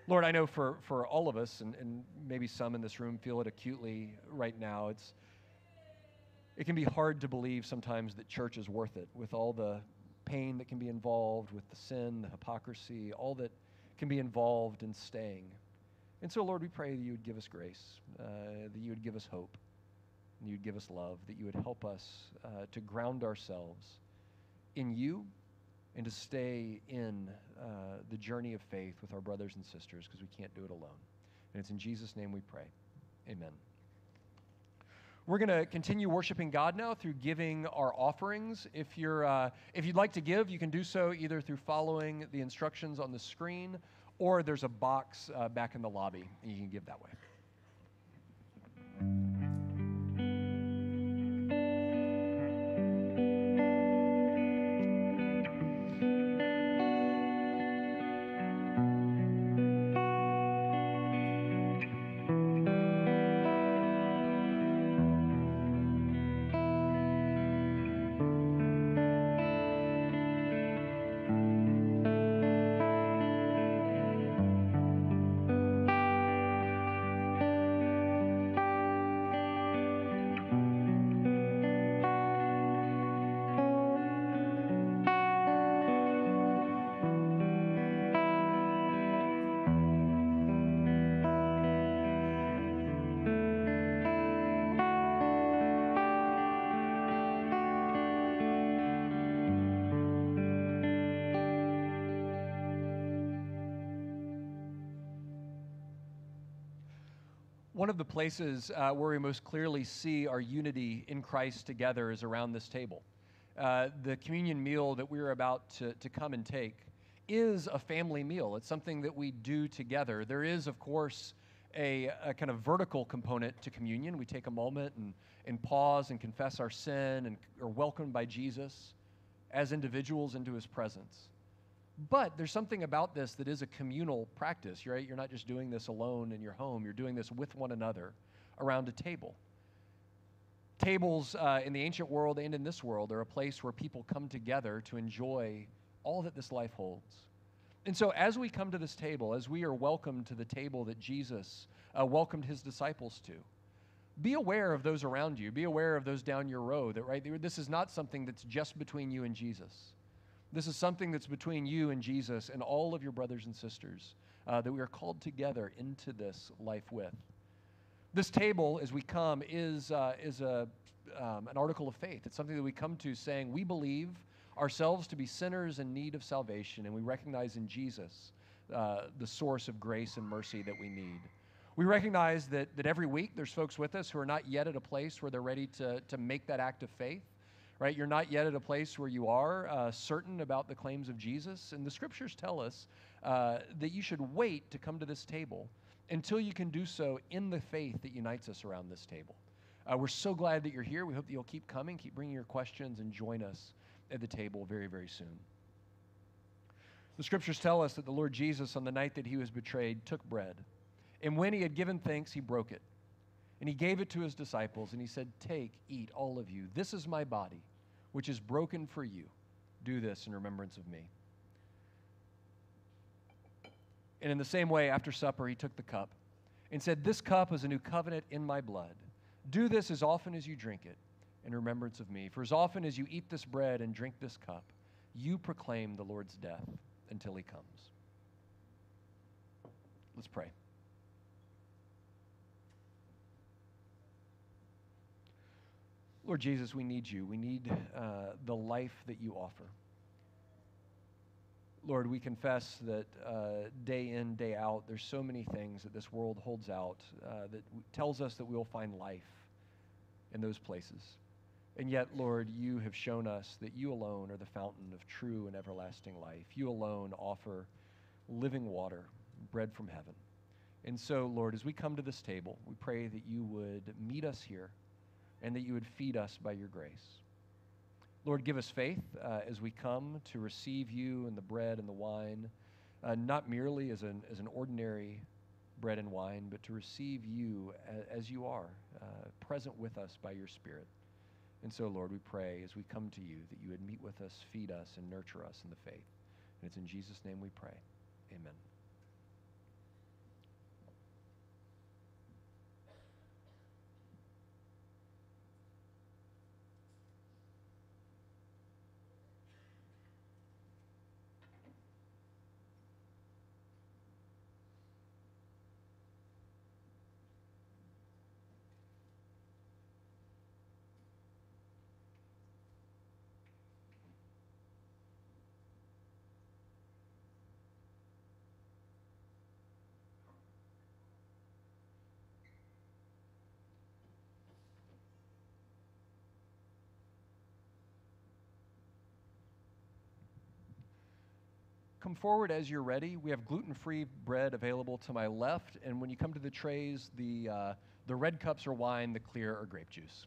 Lord, I know for, for all of us, and, and maybe some in this room feel it acutely right now, it's, it can be hard to believe sometimes that church is worth it with all the pain that can be involved, with the sin, the hypocrisy, all that can be involved in staying. And so, Lord, we pray that you would give us grace, uh, that you would give us hope, and you would give us love, that you would help us uh, to ground ourselves in you and to stay in uh, the journey of faith with our brothers and sisters because we can't do it alone. And it's in Jesus' name we pray. Amen. We're going to continue worshiping God now through giving our offerings. If you're uh, if you'd like to give, you can do so either through following the instructions on the screen, or there's a box uh, back in the lobby, and you can give that way. The places uh, where we most clearly see our unity in Christ together is around this table. Uh, the communion meal that we're about to, to come and take is a family meal. It's something that we do together. There is, of course, a, a kind of vertical component to communion. We take a moment and, and pause and confess our sin and are welcomed by Jesus as individuals into his presence. But there's something about this that is a communal practice, right? You're not just doing this alone in your home, you're doing this with one another around a table. Tables uh, in the ancient world and in this world are a place where people come together to enjoy all that this life holds. And so, as we come to this table, as we are welcomed to the table that Jesus uh, welcomed his disciples to, be aware of those around you. Be aware of those down your road. That right, this is not something that's just between you and Jesus. This is something that's between you and Jesus and all of your brothers and sisters uh, that we are called together into this life with. This table, as we come, is, uh, is a, um, an article of faith. It's something that we come to saying we believe ourselves to be sinners in need of salvation, and we recognize in Jesus uh, the source of grace and mercy that we need. We recognize that, that every week there's folks with us who are not yet at a place where they're ready to, to make that act of faith right? You're not yet at a place where you are uh, certain about the claims of Jesus. And the scriptures tell us uh, that you should wait to come to this table until you can do so in the faith that unites us around this table. Uh, we're so glad that you're here. We hope that you'll keep coming, keep bringing your questions, and join us at the table very, very soon. The scriptures tell us that the Lord Jesus, on the night that he was betrayed, took bread. And when he had given thanks, he broke it. And he gave it to his disciples, and he said, Take, eat, all of you. This is my body which is broken for you. Do this in remembrance of me. And in the same way, after supper, he took the cup and said, This cup is a new covenant in my blood. Do this as often as you drink it in remembrance of me. For as often as you eat this bread and drink this cup, you proclaim the Lord's death until he comes. Let's pray. Lord Jesus, we need you. We need uh, the life that you offer. Lord, we confess that uh, day in, day out, there's so many things that this world holds out uh, that tells us that we will find life in those places. And yet, Lord, you have shown us that you alone are the fountain of true and everlasting life. You alone offer living water, bread from heaven. And so, Lord, as we come to this table, we pray that you would meet us here and that you would feed us by your grace. Lord, give us faith uh, as we come to receive you and the bread and the wine, uh, not merely as an, as an ordinary bread and wine, but to receive you as, as you are, uh, present with us by your Spirit. And so, Lord, we pray as we come to you that you would meet with us, feed us, and nurture us in the faith. And it's in Jesus' name we pray. Amen. Come forward as you're ready. We have gluten free bread available to my left. And when you come to the trays, the, uh, the red cups are wine, the clear are grape juice.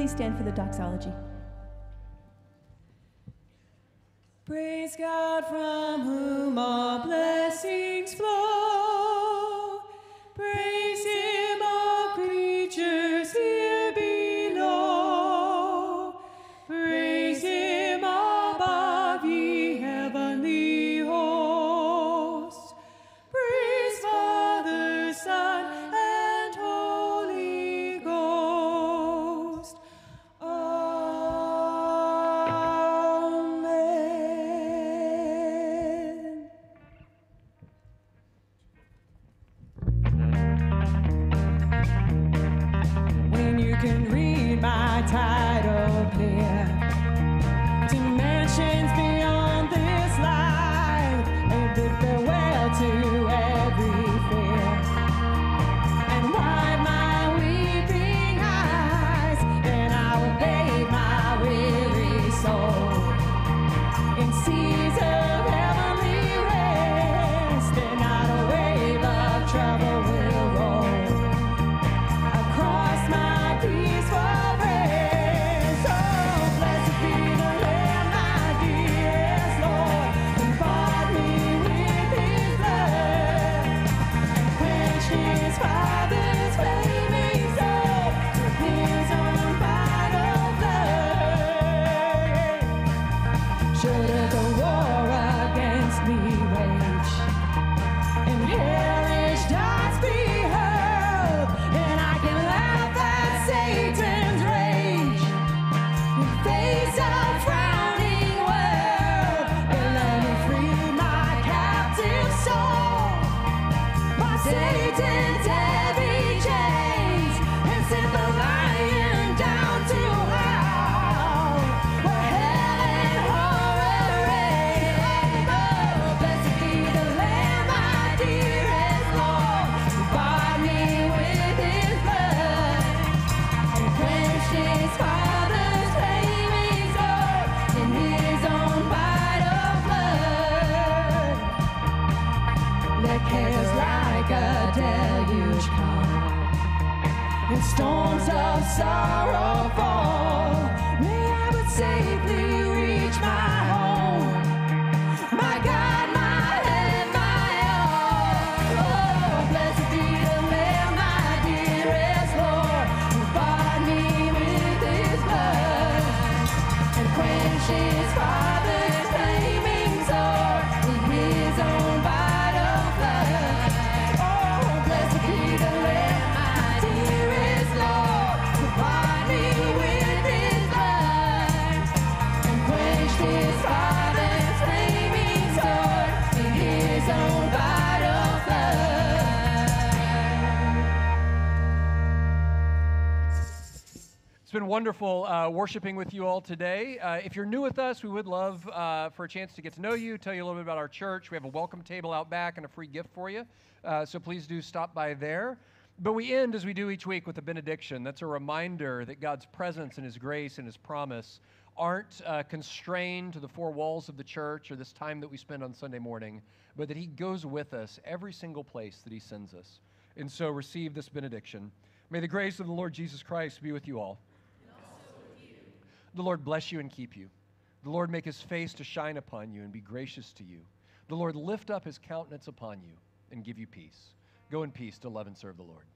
please stand for the doxology? Praise God from whom all blessings wonderful uh, worshiping with you all today. Uh, if you're new with us, we would love uh, for a chance to get to know you, tell you a little bit about our church. We have a welcome table out back and a free gift for you. Uh, so please do stop by there. But we end, as we do each week, with a benediction. That's a reminder that God's presence and His grace and His promise aren't uh, constrained to the four walls of the church or this time that we spend on Sunday morning, but that He goes with us every single place that He sends us. And so receive this benediction. May the grace of the Lord Jesus Christ be with you all. The Lord bless you and keep you. The Lord make his face to shine upon you and be gracious to you. The Lord lift up his countenance upon you and give you peace. Go in peace to love and serve the Lord.